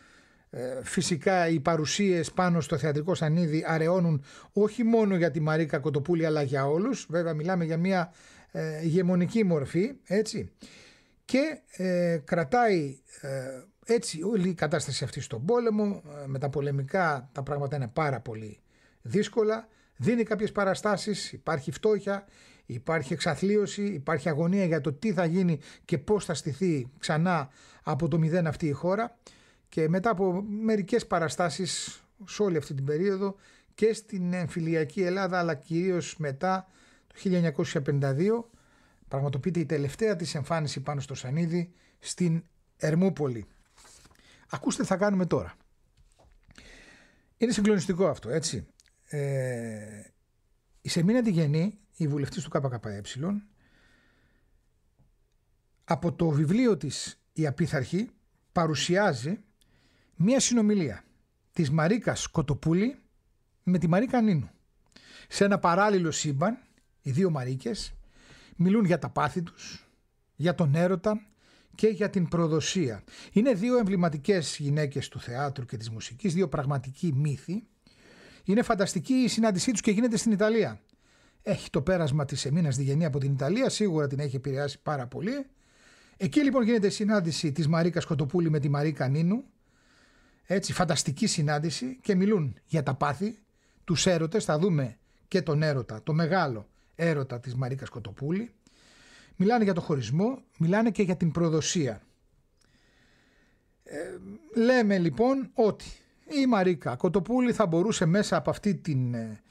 ε, φυσικά οι παρουσίες πάνω στο θεατρικό σανίδι αραιώνουν όχι μόνο για τη Μαρίκα Κοτοπούλη αλλά για όλους. Βέβαια μιλάμε για μια ε, ηγεμονική μορφή έτσι και ε, κρατάει ε, έτσι όλη η κατάσταση αυτή στον πόλεμο. με τα πολεμικά τα πράγματα είναι πάρα πολύ δύσκολα. Δίνει κάποιες παραστάσεις, υπάρχει φτώχεια, υπάρχει εξαθλίωση, υπάρχει αγωνία για το τι θα γίνει και πώς θα στηθεί ξανά από το μηδέν αυτή η χώρα και μετά από μερικές παραστάσεις σε όλη αυτή την περίοδο και στην εμφυλιακή Ελλάδα αλλά κυρίως μετά το 1952 πραγματοποιείται η τελευταία της εμφάνιση πάνω στο Σανίδι στην Ερμούπολη. Ακούστε τι θα κάνουμε τώρα. Είναι συγκλονιστικό αυτό έτσι. Ε, η Σεμίνα Τιγενή, η βουλευτής του ΚΚΕ, από το βιβλίο της «Η Απίθαρχη» παρουσιάζει μία συνομιλία της Μαρίκας Κοτοπούλη με τη Μαρίκα Νίνου. Σε ένα παράλληλο σύμπαν, οι δύο Μαρίκες μιλούν για τα πάθη τους, για τον έρωτα και για την προδοσία. Είναι δύο εμβληματικές γυναίκες του θεάτρου και της μουσικής, δύο πραγματικοί μύθοι. Είναι φανταστική η συνάντησή τους και γίνεται στην Ιταλία. Έχει το πέρασμα της Εμίνας Διγενή από την Ιταλία, σίγουρα την έχει επηρεάσει πάρα πολύ. Εκεί λοιπόν γίνεται η συνάντηση της Μαρίκα Κοτοπούλη με τη Μαρίκα Νίνου. Έτσι, φανταστική συνάντηση και μιλούν για τα πάθη, τους έρωτες, θα δούμε και τον έρωτα, το μεγάλο έρωτα της Μαρίκας Κοτοπούλη. Μιλάνε για το χωρισμό, μιλάνε και για την προδοσία. Ε, λέμε λοιπόν ότι η Μαρίκα Κοτοπούλη θα μπορούσε μέσα από αυτή την ε,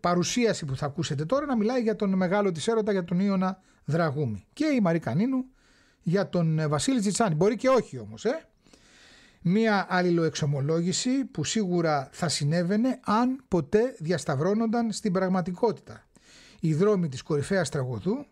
παρουσίαση που θα ακούσετε τώρα να μιλάει για τον μεγάλο της έρωτα για τον Ιωνα Δραγούμη. Και η Μαρίκα Νίνου για τον ε, Βασίλη Τσιτσάνη. Μπορεί και όχι όμως. Ε. Μία αλληλοεξομολόγηση που σίγουρα θα συνέβαινε αν ποτέ διασταυρώνονταν στην πραγματικότητα. Οι δρόμοι της κορυφαίας τραγωδού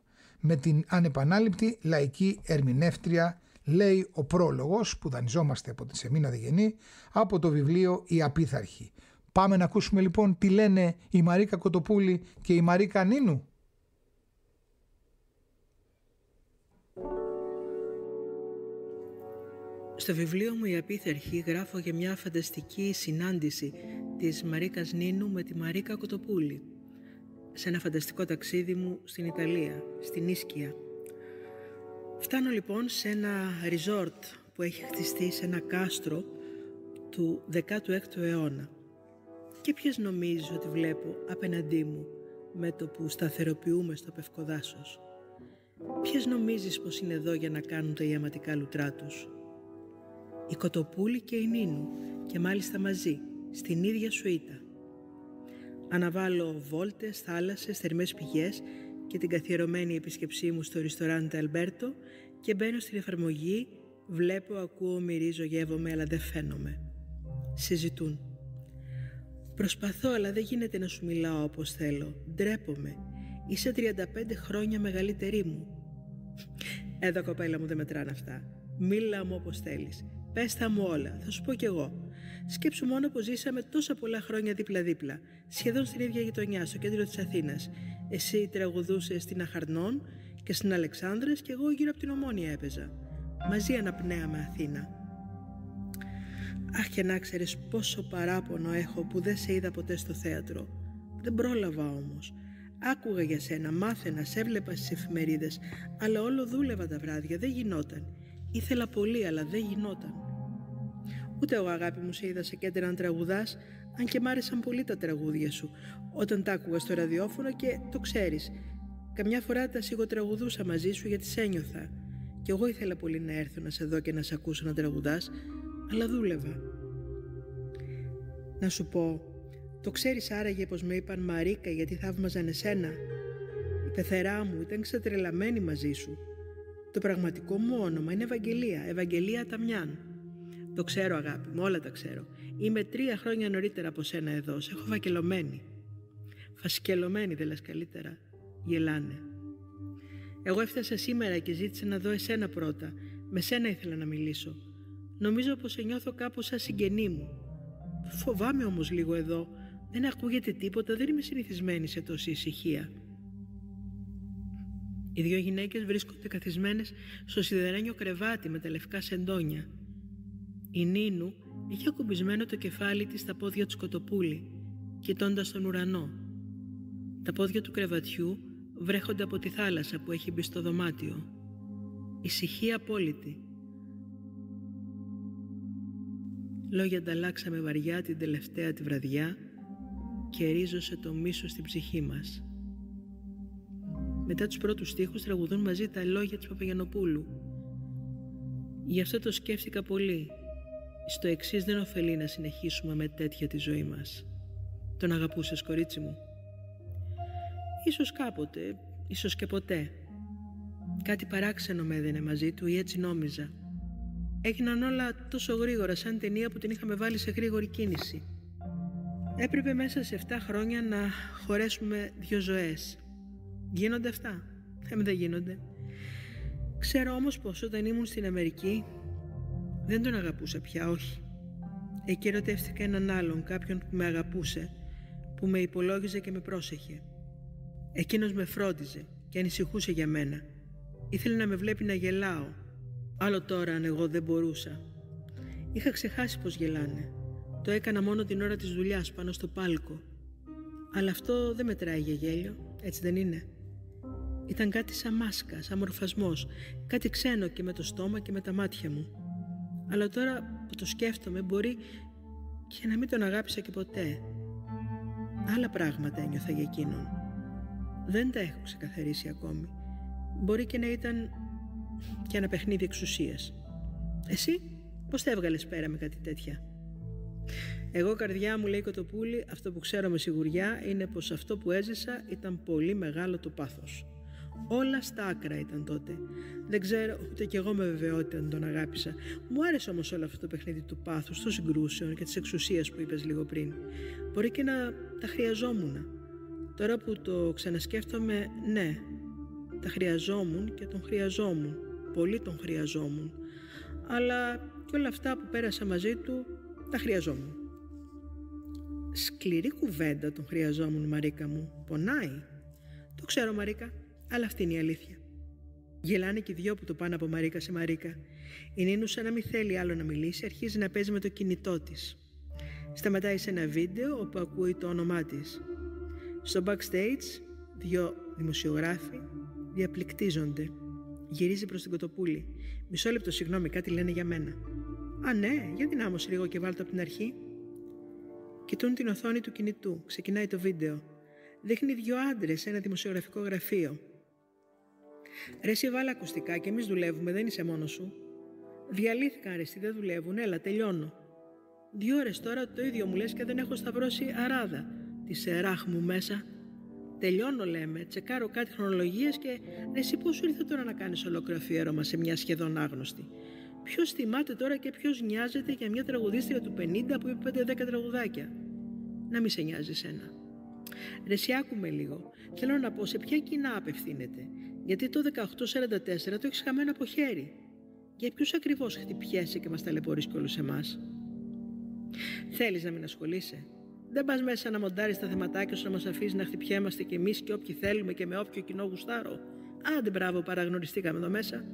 με την ανεπανάληπτη λαϊκή ερμηνεύτρια λέει ο πρόλογος που δανειζόμαστε από τη Σεμίνα Δεγενή από το βιβλίο «Η Απίθαρχη». Πάμε να ακούσουμε λοιπόν τι λένε η Μαρίκα Κοτοπούλη και η Μαρίκα Νίνου. Στο βιβλίο μου «Η Απίθαρχη» γράφω για μια φανταστική συνάντηση της Μαρίκας Νίνου με τη Μαρίκα Κοτοπούλη σε ένα φανταστικό ταξίδι μου στην Ιταλία, στην Ίσκια. Φτάνω λοιπόν σε ένα resort που έχει χτιστεί σε ένα κάστρο του 16ου αιώνα. Και ποιες νομίζω ότι βλέπω απέναντί μου με το που σταθεροποιούμε στο πευκοδάσος. Ποιες νομίζεις πως είναι εδώ για να κάνουν τα ιαματικά λουτρά τους; Η Κοτοπούλη και η Νίνου και μάλιστα μαζί, στην ίδια σουίτα. Αναβάλω βόλτες, θάλασσες, θερμές πηγές και την καθιερωμένη επίσκεψή μου στο ριστοράντε Αλμπέρτο και μπαίνω στην εφαρμογή, βλέπω, ακούω, μυρίζω, γεύομαι, αλλά δεν φαίνομαι. Συζητούν. Προσπαθώ, αλλά δεν γίνεται να σου μιλάω όπως θέλω. Ντρέπομαι. Είσαι 35 χρόνια μεγαλύτερη μου. Εδώ κοπέλα μου δεν μετράνε αυτά. Μίλα μου όπως θέλεις. Πες τα μου όλα, θα σου πω κι εγώ. Σκέψου μόνο που ζήσαμε τόσα πολλά χρόνια δίπλα-δίπλα, σχεδόν στην ίδια γειτονιά, στο κέντρο της Αθήνας. Εσύ τραγουδούσες στην Αχαρνών και στην Αλεξάνδρα και εγώ γύρω από την Ομόνια έπαιζα. Μαζί αναπνέαμε Αθήνα. Αχ και να ξέρεις πόσο παράπονο έχω που δεν σε είδα ποτέ στο θέατρο. Δεν πρόλαβα όμως. Άκουγα για σένα, μάθαινα, σε έβλεπα στις εφημερίδες, αλλά όλο δούλευα τα βράδια, δεν γινόταν. Ήθελα πολύ, αλλά δεν γινόταν. Ούτε εγώ αγάπη μου σε είδα σε κέντρα να τραγουδάς, αν και μ' άρεσαν πολύ τα τραγούδια σου, όταν τα άκουγα στο ραδιόφωνο και το ξέρεις. Καμιά φορά τα σιγοτραγουδούσα μαζί σου γιατί σε ένιωθα. Κι εγώ ήθελα πολύ να έρθω να σε δω και να σε ακούσω να τραγουδάς, αλλά δούλευα. Να σου πω, το ξέρεις άραγε πως με είπαν Μαρίκα γιατί θαύμαζαν εσένα. Η πεθερά μου ήταν ξετρελαμένη μαζί σου. Το πραγματικό μου όνομα είναι Ευαγγελία, Ευαγγελία Ταμιάν. Το ξέρω αγάπη μου, όλα τα ξέρω. Είμαι τρία χρόνια νωρίτερα από σένα εδώ, σε έχω βακελωμένη. Φασκελωμένη δεν λες καλύτερα. Γελάνε. Εγώ έφτασα σήμερα και ζήτησα να δω εσένα πρώτα. Με σένα ήθελα να μιλήσω. Νομίζω πως σε νιώθω κάπως σαν συγγενή μου. Φοβάμαι όμως λίγο εδώ. Δεν ακούγεται τίποτα, δεν είμαι συνηθισμένη σε τόση ησυχία. Οι δύο γυναίκες βρίσκονται καθισμένες στο σιδερένιο κρεβάτι με τα λευκά σεντόνια. Η Νίνου είχε ακουμπισμένο το κεφάλι της στα πόδια του σκοτοπούλη, κοιτώντας τον ουρανό. Τα πόδια του κρεβατιού βρέχονται από τη θάλασσα που έχει μπει στο δωμάτιο. Ησυχία απόλυτη. Λόγια ανταλλάξαμε βαριά την τελευταία τη βραδιά και ρίζωσε το μίσος στην ψυχή μας. Μετά τους πρώτους στίχους τραγουδούν μαζί τα λόγια της Παπαγιανοπούλου. Γι' αυτό το σκέφτηκα πολύ. Στο εξής δεν ωφελεί να συνεχίσουμε με τέτοια τη ζωή μας. Τον αγαπούσες κορίτσι μου. Ίσως κάποτε, ίσως και ποτέ. Κάτι παράξενο με έδινε μαζί του ή έτσι νόμιζα. Έγιναν όλα τόσο γρήγορα σαν ταινία που την είχαμε βάλει σε γρήγορη κίνηση. Έπρεπε μέσα σε 7 χρόνια να χωρέσουμε δύο ζωές. Γίνονται αυτά; Ε, δεν γίνονται. Ξέρω όμως πως όταν ήμουν στην Αμερική δεν τον αγαπούσα πια, όχι. Εκεί ερωτεύτηκα έναν άλλον, κάποιον που με αγαπούσε, που με υπολόγιζε και με πρόσεχε. Εκείνος με φρόντιζε και ανησυχούσε για μένα. Ήθελε να με βλέπει να γελάω. Άλλο τώρα αν εγώ δεν μπορούσα. Είχα ξεχάσει πως γελάνε. Το έκανα μόνο την ώρα της δουλειάς πάνω στο πάλκο. Αλλά αυτό δεν μετράει για γέλιο, έτσι δεν είναι. Ήταν κάτι σαν μάσκα, σαν μορφασμός, κάτι ξένο και με το στόμα και με τα μάτια μου. Αλλά τώρα που το σκέφτομαι μπορεί και να μην τον αγάπησα και ποτέ. Άλλα πράγματα ένιωθα για εκείνον. Δεν τα έχω ξεκαθαρίσει ακόμη. Μπορεί και να ήταν και ένα παιχνίδι εξουσίας. Εσύ πώς τα έβγαλες πέρα με κάτι τέτοια; Εγώ καρδιά μου λέει Κοτοπούλη αυτό που ξέρω με σιγουριά είναι πως αυτό που έζησα ήταν πολύ μεγάλο το πάθος. Όλα στα άκρα ήταν τότε. Δεν ξέρω ούτε κι εγώ με βεβαιότητα να τον αγάπησα. Μου άρεσε όμως όλο αυτό το παιχνίδι του πάθους, των συγκρούσεων και της εξουσίας που είπες λίγο πριν. Μπορεί και να τα χρειαζόμουν. Τώρα που το ξανασκέφτομαι, ναι, τα χρειαζόμουν και τον χρειαζόμουν. Πολύ τον χρειαζόμουν. Αλλά και όλα αυτά που πέρασα μαζί του, τα χρειαζόμουν. Σκληρή κουβέντα τον χρειαζόμουν, Μαρίκα μου. Πονάει. Το ξέρω, Μαρίκα αλλά αυτή είναι η αλήθεια. Γελάνε και οι δυο που το πάνε από Μαρίκα σε Μαρίκα. Η Νίνου, σαν να μην θέλει άλλο να μιλήσει, αρχίζει να παίζει με το κινητό της. Σταματάει σε ένα βίντεο όπου ακούει το όνομά της. Στο backstage, δυο δημοσιογράφοι διαπληκτίζονται. Γυρίζει προς την Κοτοπούλη. Μισό λεπτό, συγγνώμη, κάτι λένε για μένα. Α, ναι, για δυνάμωσε λίγο και βάλτε από την αρχή. Κοιτούν την οθόνη του κινητού. Ξεκινάει το βίντεο. Δείχνει δυο άντρες σε ένα δημοσιογραφικό γραφείο. Ρε εσύ βάλα ακουστικά και εμείς δουλεύουμε, δεν είσαι μόνος σου. Διαλύθηκαν ρε εσύ, δεν δουλεύουν, έλα τελειώνω. Δύο ώρες τώρα το ίδιο μου λες και δεν έχω σταυρώσει αράδα. Τη σεράχ μου μέσα. Τελειώνω λέμε, τσεκάρω κάτι χρονολογίες και ρε εσύ πώς ήρθε τώρα να κάνεις ολόκληρο αφιέρωμα σε μια σχεδόν άγνωστη; Ποιος θυμάται τώρα και ποιος νοιάζεται για μια τραγουδίστρια του 50 που είπε 5-10 τραγουδάκια; Να μην σε νοιάζει σένα. Ρε άκουμε λίγο. Θέλω να πω σε ποια κοινά απευθύνεται. Γιατί το 1844 το έχεις χαμένο από χέρι. Για ποιους ακριβώς χτυπιέσαι και μας ταλαιπωρείς κι όλους εμάς; Θέλεις να μην ασχολείσαι; Δεν πας μέσα να μοντάρεις τα θεματάκια σου να μας αφήσεις να χτυπιέμαστε κι εμείς και όποιοι θέλουμε και με όποιο κοινό γουστάρο. Άντε μπράβο, παραγνωριστήκαμε εδώ μέσα.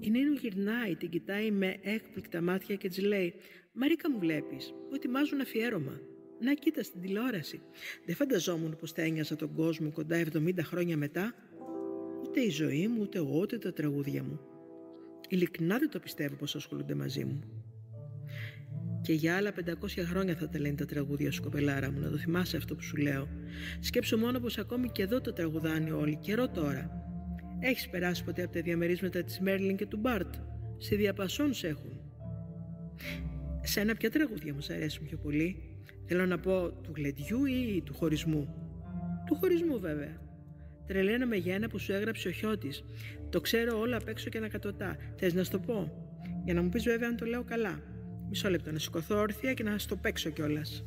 Η Νίνου γυρνάει, την κοιτάει με έκπληκτα μάτια και της λέει: Μαρίκα μου βλέπεις, που ετοιμάζουν αφιέρωμα. Να κοίτα στην τηλεόραση. Δεν φανταζόμουν πως θα ένοιαζα τον κόσμο κοντά 70 χρόνια μετά. Ούτε η ζωή μου, ούτε εγώ, ούτε τα τραγούδια μου. Ειλικρινά δεν το πιστεύω πως ασχολούνται μαζί μου. Και για άλλα 500 χρόνια θα τα λένε τα τραγούδια σου, κοπελάρα μου, να το θυμάσαι αυτό που σου λέω. Σκέψω μόνο πως ακόμη και εδώ το τραγουδάνε όλοι, καιρό τώρα. Έχεις περάσει ποτέ από τα διαμερίσματα της Μέρλιν και του Μπάρτ; Σε διαπασόν σε έχουν. Σένα ποια τραγούδια μου αρέσουν πιο πολύ; Θέλω να πω του γλεντιού ή του χωρισμού; Του χωρισμού βέβαια. Τρελαίνομαι για ένα που σου έγραψε ο Χιώτης. Το ξέρω όλα απ' έξω και ανακατοτά. Θες να σου το πω; Για να μου πεις βέβαια αν το λέω καλά. Μισό λεπτό να σηκωθώ όρθια και να στο παίξω κιόλας.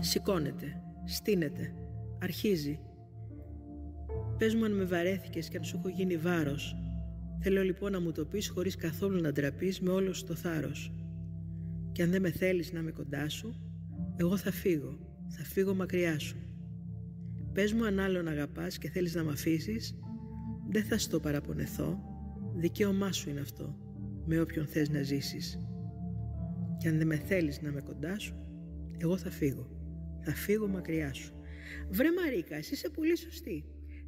Σηκώνεται, στείνεται, αρχίζει. Πες μου αν με βαρέθηκες και αν σου έχω γίνει βάρος. Θέλω λοιπόν να μου το πεις χωρίς καθόλου να ντραπείς με όλο το θάρρος. Και αν δεν με θέλεις να είμαι κοντά σου, εγώ θα φύγω, θα φύγω μακριά σου. Πες μου αν άλλον αγαπάς και θέλεις να μ' αφήσεις, δεν θα στο παραπονεθώ, δικαίωμά σου είναι αυτό, με όποιον θες να ζήσεις. Και αν δεν με θέλεις να είμαι κοντά σου, εγώ θα φύγω, θα φύγω μακριά σου. Βρε Μαρίκα, εσύ είσαι πολύ σωστή.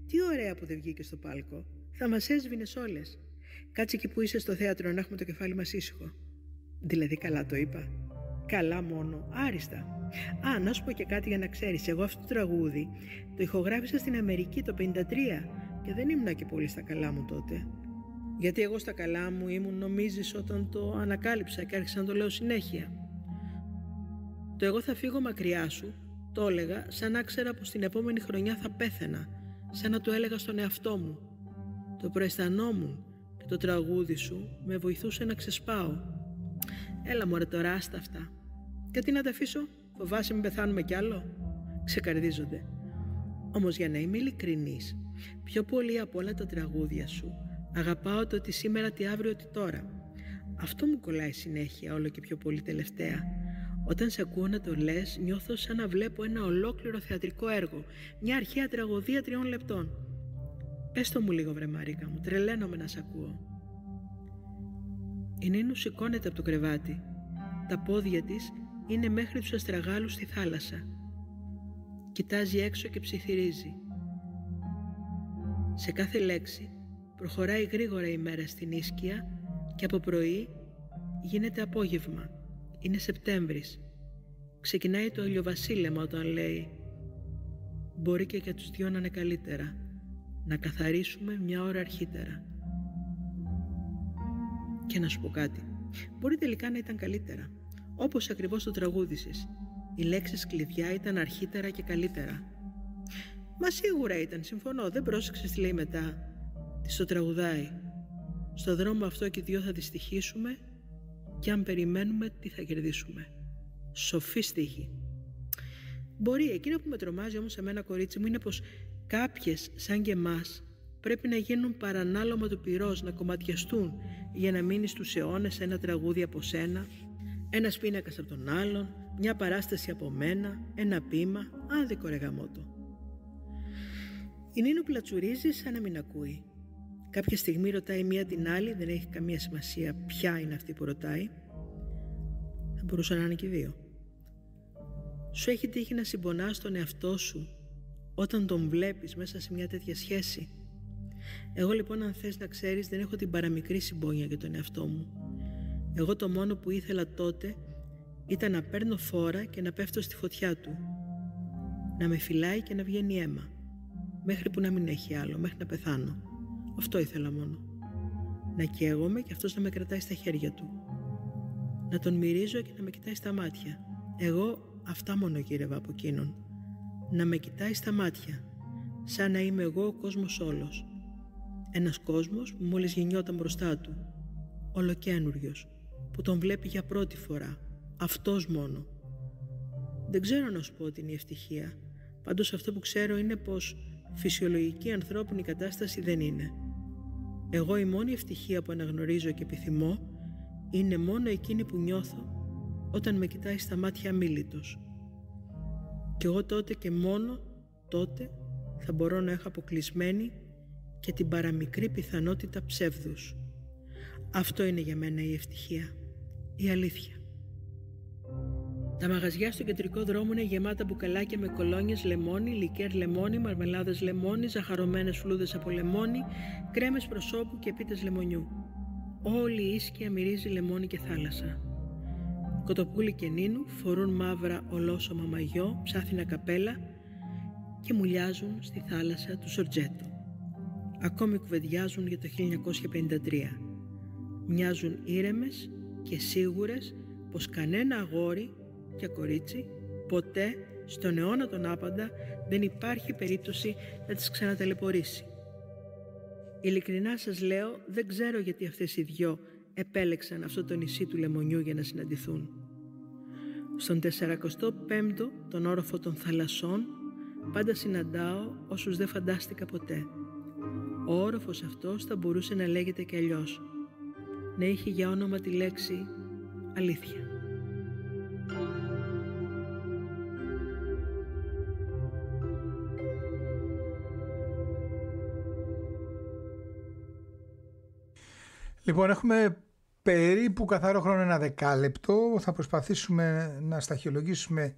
Τι ωραία που δεν βγήκες στο πάλκο. Θα μας έσβηνες όλες. Κάτσε εκεί που είσαι στο θέατρο να έχουμε το κεφάλι μας ήσυχο. Δηλαδή καλά το είπα. Καλά μόνο, άριστα. Α, να σου πω και κάτι για να ξέρεις, εγώ αυτό το τραγούδι το ηχογράφησα στην Αμερική το 53 και δεν ήμουν και πολύ στα καλά μου τότε. Γιατί εγώ στα καλά μου ήμουν νομίζεις όταν το ανακάλυψα και άρχισα να το λέω συνέχεια. Το εγώ θα φύγω μακριά σου, το έλεγα σαν να ξέρα πως την επόμενη χρονιά θα πέθαινα, σαν να το έλεγα στον εαυτό μου. Το προαισθανόμουν και το τραγούδι σου με βοηθούσε να ξεσπάω Έλα μωρέ τώρα άστα αυτά. Γιατί να τα αφήσω, φοβάσαι μην πεθάνουμε κι άλλο. Ξεκαρδίζονται. Όμως για να είμαι ειλικρινής, πιο πολύ από όλα τα τραγούδια σου, αγαπάω το ότι σήμερα, τι αύριο, τι τώρα. Αυτό μου κολλάει συνέχεια όλο και πιο πολύ τελευταία. Όταν σε ακούω να το λες, νιώθω σαν να βλέπω ένα ολόκληρο θεατρικό έργο, μια αρχαία τραγωδία τριών λεπτών. Πες το μου λίγο βρε Μαρίκα μου, τρελαίνομαι να σε ακούω. Η Νίνου σηκώνεται από το κρεβάτι. Τα πόδια της είναι μέχρι τους αστραγάλους στη θάλασσα. Κοιτάζει έξω και ψιθυρίζει. Σε κάθε λέξη προχωράει γρήγορα η μέρα στην Ίσκια και από πρωί γίνεται απόγευμα. Είναι Σεπτέμβρης. Ξεκινάει το ηλιοβασίλεμα όταν λέει «Μπορεί και για τους δυο να είναι καλύτερα, να καθαρίσουμε μια ώρα αρχίτερα». Και να σου πω κάτι, μπορεί τελικά να ήταν καλύτερα, όπως ακριβώς το τραγούδισες. Οι λέξεις κλειδιά ήταν αρχίτερα και καλύτερα. Μα σίγουρα ήταν, συμφωνώ, δεν πρόσεξες τι λέει μετά. Τη το τραγουδάει. Στο δρόμο αυτό και δυο θα δυστυχήσουμε και αν περιμένουμε τι θα κερδίσουμε. Σοφή στίχη. Μπορεί, εκείνο που με τρομάζει όμως εμένα κορίτσι μου είναι πως κάποιες σαν και εμάς πρέπει να γίνουν παρανάλωμα του πυρός, να κομματιαστούν για να μείνει στους αιώνες ένα τραγούδι από σένα, ένας πίνακας από τον άλλον, μια παράσταση από μένα, ένα πείμα, άδικο ρε γαμότο. Η Νίνου πλατσουρίζει σαν να μην ακούει. Κάποια στιγμή ρωτάει μία την άλλη, δεν έχει καμία σημασία ποια είναι αυτή που ρωτάει. Θα μπορούσαν να είναι και δύο. Σου έχει τύχει να συμπονάς τον εαυτό σου όταν τον βλέπεις μέσα σε μια τέτοια σχέση; Εγώ λοιπόν αν θες να ξέρεις δεν έχω την παραμικρή συμπόνια για τον εαυτό μου. Εγώ το μόνο που ήθελα τότε ήταν να παίρνω φόρα και να πέφτω στη φωτιά του. Να με φυλάει και να βγαίνει αίμα. Μέχρι που να μην έχει άλλο, μέχρι να πεθάνω. Αυτό ήθελα μόνο. Να καίγομαι και αυτός να με κρατάει στα χέρια του. Να τον μυρίζω και να με κοιτάει στα μάτια. Εγώ αυτά μόνο γύρευα από εκείνον. Να με κοιτάει στα μάτια. Σαν να είμαι εγώ ο κόσμος όλος. Ένας κόσμος που μόλις γεννιόταν μπροστά του. Ολοκένουργιος. Που τον βλέπει για πρώτη φορά. Αυτός μόνο. Δεν ξέρω να σου πω ότι είναι η ευτυχία. Πάντως αυτό που ξέρω είναι πως φυσιολογική ανθρώπινη κατάσταση δεν είναι. Εγώ η μόνη ευτυχία που αναγνωρίζω και επιθυμώ είναι μόνο εκείνη που νιώθω όταν με κοιτάει στα μάτια αμήλυτος. Και εγώ τότε και μόνο τότε θα μπορώ να έχω αποκλεισμένη και την παραμικρή πιθανότητα ψεύδους. Αυτό είναι για μένα η ευτυχία, η αλήθεια. Τα μαγαζιά στο κεντρικό δρόμο είναι γεμάτα μπουκαλάκια με κολόνιες, λεμόνι, λικέρ λεμόνι, μαρμελάδες λεμόνι, ζαχαρωμένες φλούδες από λεμόνι, κρέμες προσώπου και πίτες λεμονιού. Όλη η ίσκια μυρίζει λεμόνι και θάλασσα. Κοτοπούλη και Νίνου φορούν μαύρα ολόσωμα μαγιό, ψάθινα καπέλα και μουλιάζουν στη θάλασσα του Σορτζέτο. Ακόμη κουβεντιάζουν για το 1953. Μοιάζουν ήρεμες και σίγουρες πως κανένα αγόρι και κορίτσι, ποτέ στον αιώνα τον άπαντα δεν υπάρχει περίπτωση να τις ξανατελεπορήσει. Ειλικρινά σας λέω, δεν ξέρω γιατί αυτές οι δυο επέλεξαν αυτό το νησί του Λεμονιού για να συναντηθούν. Στον 45ο τον όροφο των θαλασσών πάντα συναντάω όσους δεν φαντάστηκα ποτέ. Ο όροφος αυτός θα μπορούσε να λέγεται και αλλιώς. Να είχε για όνομα τη λέξη αλήθεια. Λοιπόν, έχουμε περίπου καθαρό χρόνο ένα δεκάλεπτο. Θα προσπαθήσουμε να σταχυολογήσουμε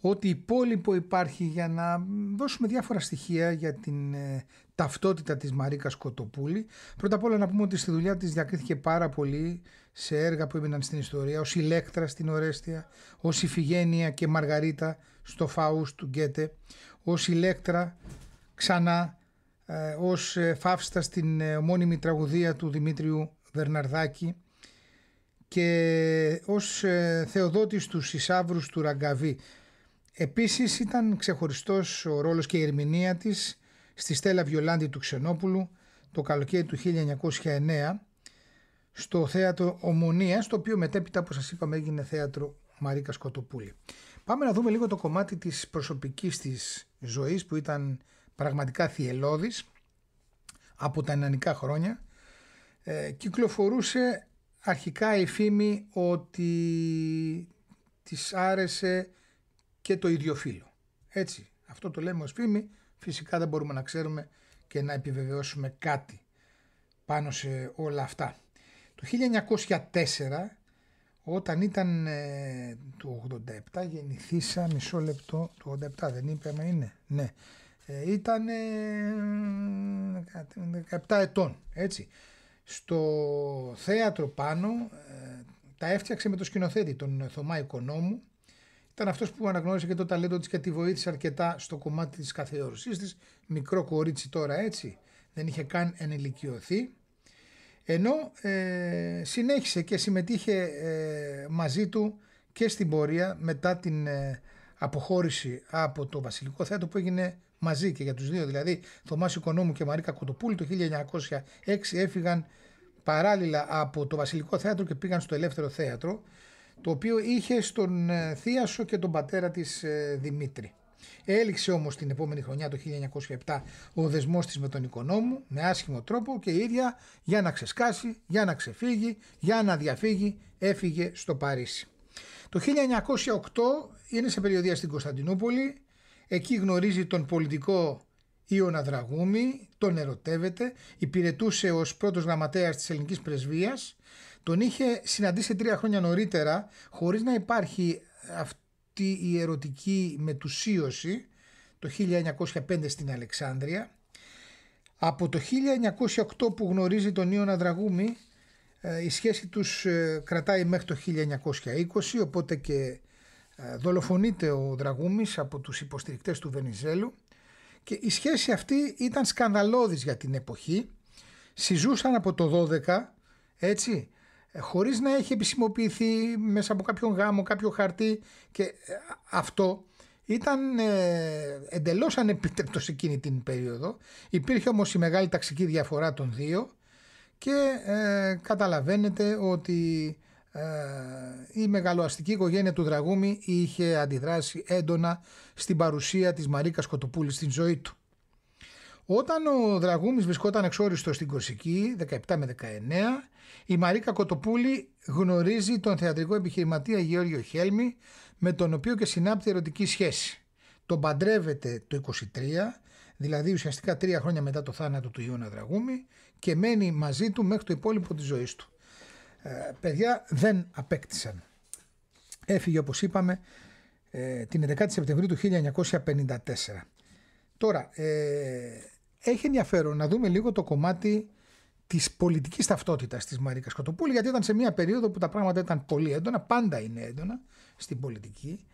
ό,τι υπόλοιπο υπάρχει για να δώσουμε διάφορα στοιχεία για την ε, ταυτότητα της Μαρίκας Κοτοπούλη. Πρώτα απ' όλα να πούμε ότι στη δουλειά της διακρίθηκε πάρα πολύ σε έργα που έμειναν στην ιστορία, ως Ηλέκτρα στην Ορέστια, ως Ιφηγένεια και Μαργαρίτα στο Φάους του Γκέτε, ως Ηλέκτρα ξανά, ε, ως ε, Φαύστα στην ομώνυμη τραγουδία του Δημήτριου Βερναρδάκη και ως ε, Θεοδότης του Σισάβρους του Ραγκαβή. Επίσης ήταν ξεχωριστός ο ρόλος και η ερμηνεία της στη Στέλλα Βιολάντη του Ξενόπουλου το καλοκαίρι του 1909 στο θέατρο Ομονίας, το οποίο μετέπειτα όπως σας είπαμε έγινε θέατρο Μαρίκα Σκοτοπούλη. Πάμε να δούμε λίγο το κομμάτι της προσωπικής της ζωής που ήταν πραγματικά θυελώδης από τα ενανικά χρόνια ε, κυκλοφορούσε αρχικά η φήμη ότι της άρεσε και το ίδιο φίλο. Έτσι, αυτό το λέμε ως φήμη, φυσικά δεν μπορούμε να ξέρουμε και να επιβεβαιώσουμε κάτι πάνω σε όλα αυτά. Το 1904 όταν ήταν ε, το 87 γεννηθήσα μισό λεπτό, το 87 δεν είπαμε είναι, ναι. Ε, ήταν 17 ετών, έτσι. Στο θέατρο πάνω ε, τα έφτιαξε με το σκηνοθέτη, τον Θωμά Οικονόμου. Ήταν αυτός που αναγνώρισε και το ταλέντο της και τη βοήθησε αρκετά στο κομμάτι της καθεώρησής της. Μικρό κορίτσι τώρα έτσι, δεν είχε καν ενηλικιωθεί. Ενώ ε, συνέχισε και συμμετείχε ε, μαζί του και στην πορεία μετά την ε, αποχώρηση από το Βασιλικό Θέατρο που έγινε μαζί και για τους δύο. Δηλαδή Θωμάς Οικονόμου και Μαρίκα Κοτοπούλη το 1906 έφυγαν παράλληλα από το Βασιλικό Θέατρο και πήγαν στο Ελεύθερο Θέατρο το οποίο είχε στον Θίασο και τον πατέρα της Δημήτρη. Έληξε όμως την επόμενη χρονιά το 1907 ο δεσμός της με τον οικονόμου με άσχημο τρόπο και η ίδια για να ξεσκάσει, για να ξεφύγει, για να διαφύγει έφυγε στο Παρίσι. Το 1908 είναι σε περιοδία στην Κωνσταντινούπολη, εκεί γνωρίζει τον πολιτικό Ιωνα Δραγούμη, τον ερωτεύεται, υπηρετούσε ως πρώτος γραμματέας της ελληνικής πρεσβείας, τον είχε συναντήσει τρία χρόνια νωρίτερα χωρίς να υπάρχει αυτή η ερωτική μετουσίωση το 1905 στην Αλεξάνδρεια. Από το 1908 που γνωρίζει τον Ιωνα Δραγούμη ε, η σχέση τους ε, κρατάει μέχρι το 1920 οπότε και ε, δολοφονείται ο Δραγούμης από τους υποστηρικτές του Βενιζέλου. Και η σχέση αυτή ήταν σκανδαλώδης για την εποχή. Συζούσαν από το 12 έτσι χωρίς να έχει επισημοποιηθεί μέσα από κάποιον γάμο, κάποιο χαρτί και ε, αυτό ήταν ε, εντελώς ανεπίτρεπτο σε εκείνη την περίοδο. Υπήρχε όμως η μεγάλη ταξική διαφορά των δύο και ε, καταλαβαίνετε ότι ε, η μεγαλοαστική οικογένεια του Δραγούμη είχε αντιδράσει έντονα στην παρουσία της Μαρίκας Κοτοπούλης στην ζωή του. Όταν ο Δραγούμης βρισκόταν εξόριστος στην Κορσική 17 με 19 η Μαρίκα Κοτοπούλη γνωρίζει τον θεατρικό επιχειρηματία Γεώργιο Χέλμη με τον οποίο και συνάπτει ερωτική σχέση. Τον παντρεύεται το 23, δηλαδή ουσιαστικά τρία χρόνια μετά το θάνατο του Ιώνα Δραγούμη και μένει μαζί του μέχρι το υπόλοιπο της ζωής του. Ε, παιδιά δεν απέκτησαν. Έφυγε όπως είπαμε ε, την 11η Σεπτεμβρίου του 1954. Τώρα, ε, έχει ενδιαφέρον να δούμε λίγο το κομμάτι της πολιτικής ταυτότητας της Μαρίκα Κοτοπούλη, γιατί ήταν σε μια περίοδο που τα πράγματα ήταν πολύ έντονα, πάντα είναι έντονα στην πολιτική.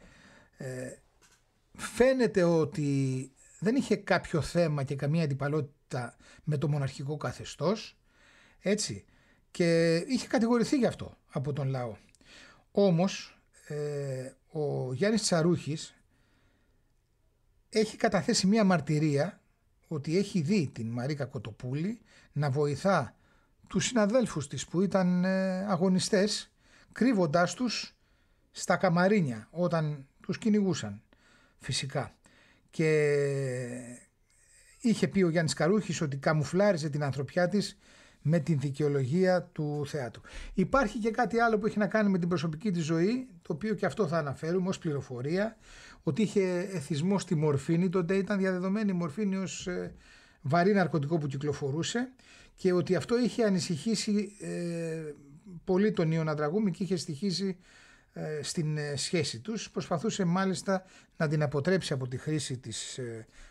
Ε, φαίνεται ότι δεν είχε κάποιο θέμα και καμία αντιπαλότητα με το μοναρχικό καθεστώς, έτσι, και είχε κατηγορηθεί γι' αυτό από τον λαό. Όμως, ε, ο Γιάννης Τσαρούχης έχει καταθέσει μια μαρτυρία ότι έχει δει την Μαρίκα Κοτοπούλη να βοηθά τους συναδέλφους της που ήταν ε, αγωνιστές κρύβοντάς τους στα καμαρίνια όταν τους κυνηγούσαν φυσικά. Και είχε πει ο Γιάννης Καρούχης ότι καμουφλάριζε την ανθρωπιά της με την δικαιολογία του θεάτρου. Υπάρχει και κάτι άλλο που έχει να κάνει με την προσωπική της ζωή, το οποίο και αυτό θα αναφέρουμε ως πληροφορία, ότι είχε εθισμό στη μορφήνη, τότε ήταν διαδεδομένη η μορφήνη ως ε, βαρύ ναρκωτικό που κυκλοφορούσε και ότι αυτό είχε ανησυχήσει ε, πολύ τον Ιωνα Δραγούμη και είχε στοιχήσει ε, στην σχέση τους. Προσπαθούσε μάλιστα να την αποτρέψει από τη χρήση της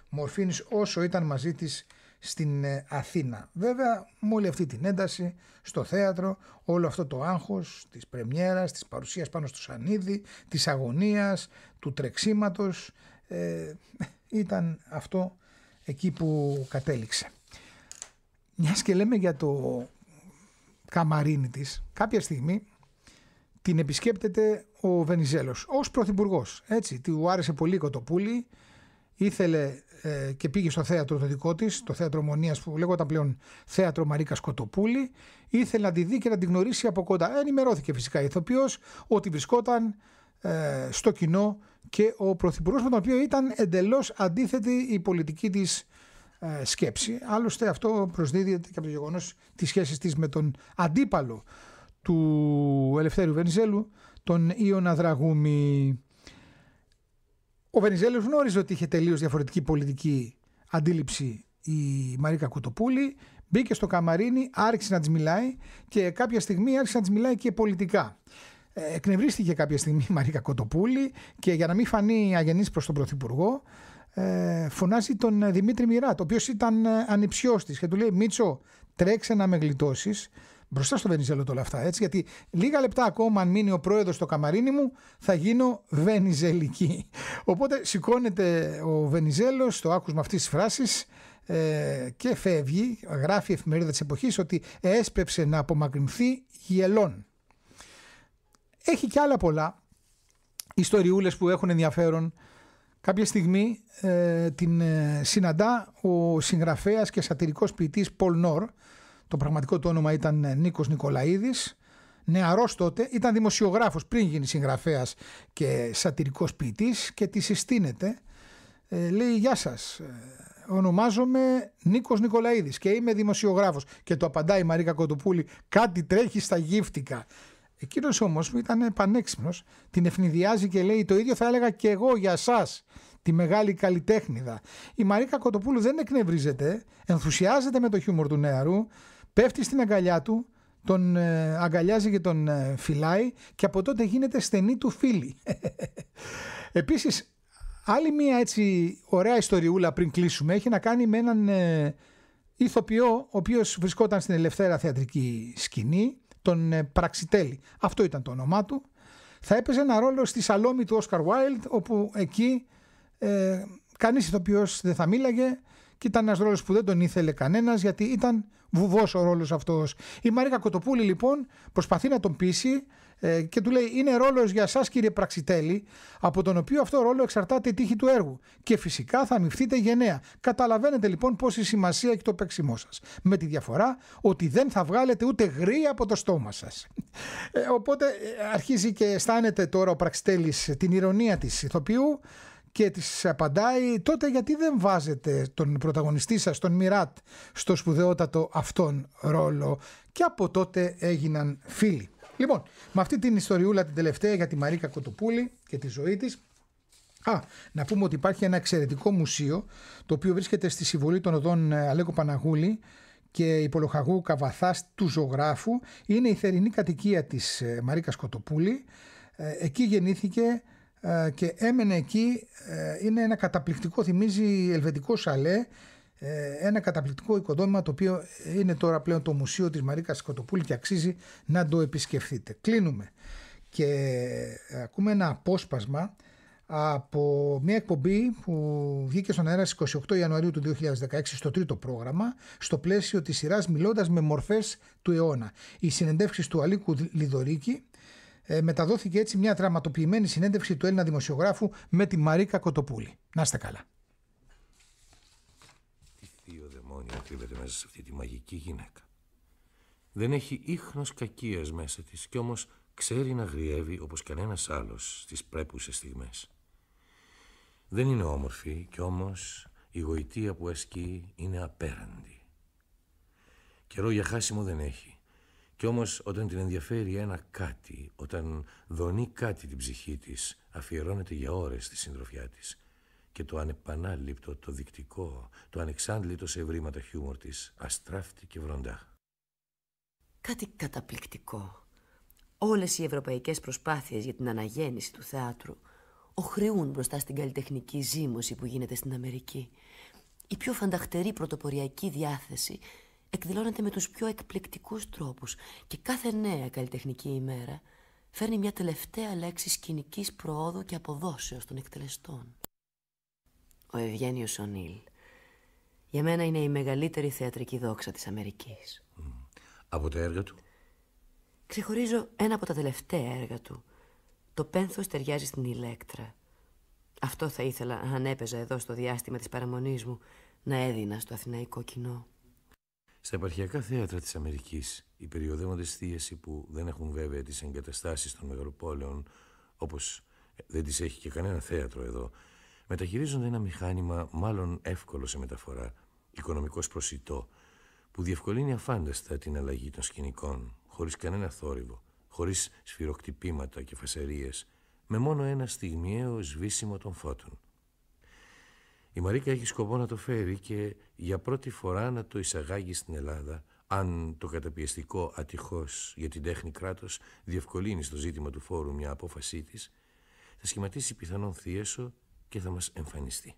μορφήνης όσο ήταν μαζί της στην ε, Αθήνα. Βέβαια με όλη αυτή την ένταση στο θέατρο, όλο αυτό το άγχος της πρεμιέρας, της παρουσίας πάνω στο σανίδι, της αγωνίας, του τρεξίματος, ε, ήταν αυτό εκεί που κατέληξε. Μιας και λέμε για το καμαρίνι της, κάποια στιγμή την επισκέπτεται ο Βενιζέλος ως πρωθυπουργός. Έτσι, του άρεσε πολύ η Κοτοπούλη, ήθελε ε, και πήγε στο θέατρο το δικό της, το θέατρο Μονία που λέγονταν πλέον Θέατρο Μαρίκα Κοτοπούλη. Ήθελε να τη δει και να την γνωρίσει από κοντά. Ενημερώθηκε φυσικά η ηθοποιός ότι βρισκόταν ε, στο κοινό και ο Πρωθυπουργός με τον οποίο ήταν εντελώς αντίθετη η πολιτική της ε, σκέψη. Άλλωστε αυτό προσδίδεται και από το γεγονός της σχέσης της με τον αντίπαλο του Ελευθέρου Βενιζέλου, τον Ιωνα Δραγούμη. Ο Βενιζέλος γνώριζε ότι είχε τελείως διαφορετική πολιτική αντίληψη η Μαρίκα Κουτοπούλη. Μπήκε στο καμαρίνι, άρχισε να της μιλάει και κάποια στιγμή άρχισε να της μιλάει και πολιτικά. Ε, εκνευρίστηκε κάποια στιγμή η Μαρίκα Κοτοπούλη και για να μην φανεί αγενής προς τον Πρωθυπουργό ε, φωνάζει τον Δημήτρη Μιράτ, ο οποίος ήταν ε, ανυψιός της και του λέει Μίτσο τρέξε να με γλιτώσεις μπροστά στο Βενιζέλο όλα αυτά έτσι γιατί λίγα λεπτά ακόμα αν μείνει ο πρόεδρος στο καμαρίνι μου θα γίνω Βενιζελική [LAUGHS] οπότε σηκώνεται ο Βενιζέλος στο άκουσμα αυτής της φράσης ε, και φεύγει γράφει η εφημερίδα της εποχής ότι έσπεψε να απομακρυνθεί γελών έχει και άλλα πολλά ιστοριούλες που έχουν ενδιαφέρον. Κάποια στιγμή ε, την ε, συναντά ο συγγραφέας και σατυρικός ποιητής Πολ Νόρ. Το πραγματικό του όνομα ήταν ε, Νίκος Νικολαίδης. Νεαρός τότε, ήταν δημοσιογράφος πριν γίνει συγγραφέας και σατυρικός ποιητής και τη συστήνεται. λέει «Γεια σας, ονομάζομαι Νίκος Νικολαίδης και είμαι δημοσιογράφος». Και το απαντάει η Μαρίκα Κοντοπούλη «Κάτι τρέχει στα γύφτικα». Εκείνος όμως ήταν πανέξυπνος, την ευνηδιάζει και λέει: Το ίδιο θα έλεγα και εγώ για εσά, τη μεγάλη καλλιτέχνηδα. Η Μαρίκα Κοτοπούλου δεν εκνευρίζεται, ενθουσιάζεται με το χιούμορ του νεαρού, πέφτει στην αγκαλιά του, τον ε, αγκαλιάζει και τον ε, φυλάει και από τότε γίνεται στενή του φίλη. [LAUGHS] Επίσης, άλλη μία έτσι ωραία ιστοριούλα πριν κλείσουμε έχει να κάνει με έναν ε, ηθοποιό ο οποίος βρισκόταν στην ελευθέρα θεατρική σκηνή τον ε, Πραξιτέλη. Αυτό ήταν το όνομά του. Θα έπαιζε ένα ρόλο στη Σαλόμη του Όσκαρ Βάιλντ, όπου εκεί ε, κανείς ηθοποιός δεν θα μίλαγε και ήταν ένας ρόλος που δεν τον ήθελε κανένας γιατί ήταν βουβός ο ρόλος αυτός. Η Μαρίκα Κοτοπούλη λοιπόν προσπαθεί να τον πείσει ε, και του λέει είναι ρόλος για σας κύριε Πραξιτέλη από τον οποίο αυτό ρόλο εξαρτάται η τύχη του έργου και φυσικά θα αμυφθείτε γενναία. Καταλαβαίνετε λοιπόν πόση σημασία έχει το παίξιμό σας με τη διαφορά ότι δεν θα βγάλετε ούτε γρή από το στόμα σας. Ε, οπότε ε, αρχίζει και αισθάνεται τώρα ο Πραξιτέλης την ηρωνία της ηθοποιού και της απαντάει τότε γιατί δεν βάζετε τον πρωταγωνιστή σας, τον Μιράτ, στο σπουδαιότατο αυτόν ρόλο; Και από τότε έγιναν φίλοι. Λοιπόν, με αυτή την ιστοριούλα την τελευταία για τη Μαρίκα Κοτοπούλη και τη ζωή της, Α, να πούμε ότι υπάρχει ένα εξαιρετικό μουσείο το οποίο βρίσκεται στη συμβολή των οδών ε, Αλέκο Παναγούλη και υπολογαγού Καβαθάς του ζωγράφου. Είναι η θερινή κατοικία της ε, Μαρίκας Κοτοπούλη. Ε, εκεί γεννήθηκε και έμενε εκεί. Είναι ένα καταπληκτικό, θυμίζει ελβετικό σαλέ ε, ένα καταπληκτικό οικοδόμημα το οποίο είναι τώρα πλέον το Μουσείο της Μαρίκας Σκοτοπούλη και αξίζει να το επισκεφθείτε. Κλείνουμε και ε, ακούμε ένα απόσπασμα από μια εκπομπή που βγήκε στον αέρα στις 28 Ιανουαρίου του 2016 στο τρίτο πρόγραμμα στο πλαίσιο της σειράς «Μιλώντας με μορφές του αιώνα». Η συνεντεύξη του Αλίκου Λιδωρίκη ε, μεταδόθηκε έτσι μια δραματοποιημένη συνέντευξη του Έλληνα δημοσιογράφου με τη Μαρίκα Κοτοπούλη. Να είστε καλά δαιμόνια κρύβεται μέσα σε αυτή τη μαγική γυναίκα. Δεν έχει ίχνος κακίας μέσα της κι όμως ξέρει να γριεύει όπως κανένας άλλος στις πρέπουσες στιγμές. Δεν είναι όμορφη κι όμως η γοητεία που ασκεί είναι απέραντη. Καιρό για χάσιμο δεν έχει. Κι όμως όταν την ενδιαφέρει ένα κάτι, όταν δονεί κάτι την ψυχή της, αφιερώνεται για ώρες στη συντροφιά της και το ανεπανάληπτο, το δεικτικό, το ανεξάντλητο σε ευρήματα χιούμορ της, αστράφτη και βροντά. Κάτι καταπληκτικό. Όλες οι ευρωπαϊκές προσπάθειες για την αναγέννηση του θεάτρου οχρεούν μπροστά στην καλλιτεχνική ζήμωση που γίνεται στην Αμερική. Η πιο φανταχτερή πρωτοποριακή διάθεση εκδηλώνεται με τους πιο εκπληκτικούς τρόπους και κάθε νέα καλλιτεχνική ημέρα φέρνει μια τελευταία λέξη σκηνικής προόδου και αποδόσεως των εκτελεστών ο Ευγένιος Ονίλ. Για μένα είναι η μεγαλύτερη θεατρική δόξα της Αμερικής. Από τα έργα του; Ξεχωρίζω ένα από τα τελευταία έργα του. Το πένθος ταιριάζει στην ηλέκτρα. Αυτό θα ήθελα, αν έπαιζα εδώ στο διάστημα της παραμονής μου, να έδινα στο αθηναϊκό κοινό. Στα επαρχιακά θέατρα της Αμερικής, οι περιοδεύοντες θίαση που δεν έχουν βέβαια τις εγκαταστάσεις των μεγαλοπόλεων, όπως δεν τις έχει και κανένα θέατρο εδώ, μεταχειρίζονται ένα μηχάνημα μάλλον εύκολο σε μεταφορά, οικονομικός προσιτό, που διευκολύνει αφάνταστα την αλλαγή των σκηνικών, χωρίς κανένα θόρυβο, χωρίς σφυροκτυπήματα και φασαρίες, με μόνο ένα στιγμιαίο σβήσιμο των φώτων. Η Μαρίκα έχει σκοπό να το φέρει και για πρώτη φορά να το εισαγάγει στην Ελλάδα, αν το καταπιεστικό ατυχώς για την τέχνη κράτος διευκολύνει στο ζήτημα του φόρου μια απόφασή της, θα σχηματίσει πιθανόν θίεσο και θα μας εμφανιστεί.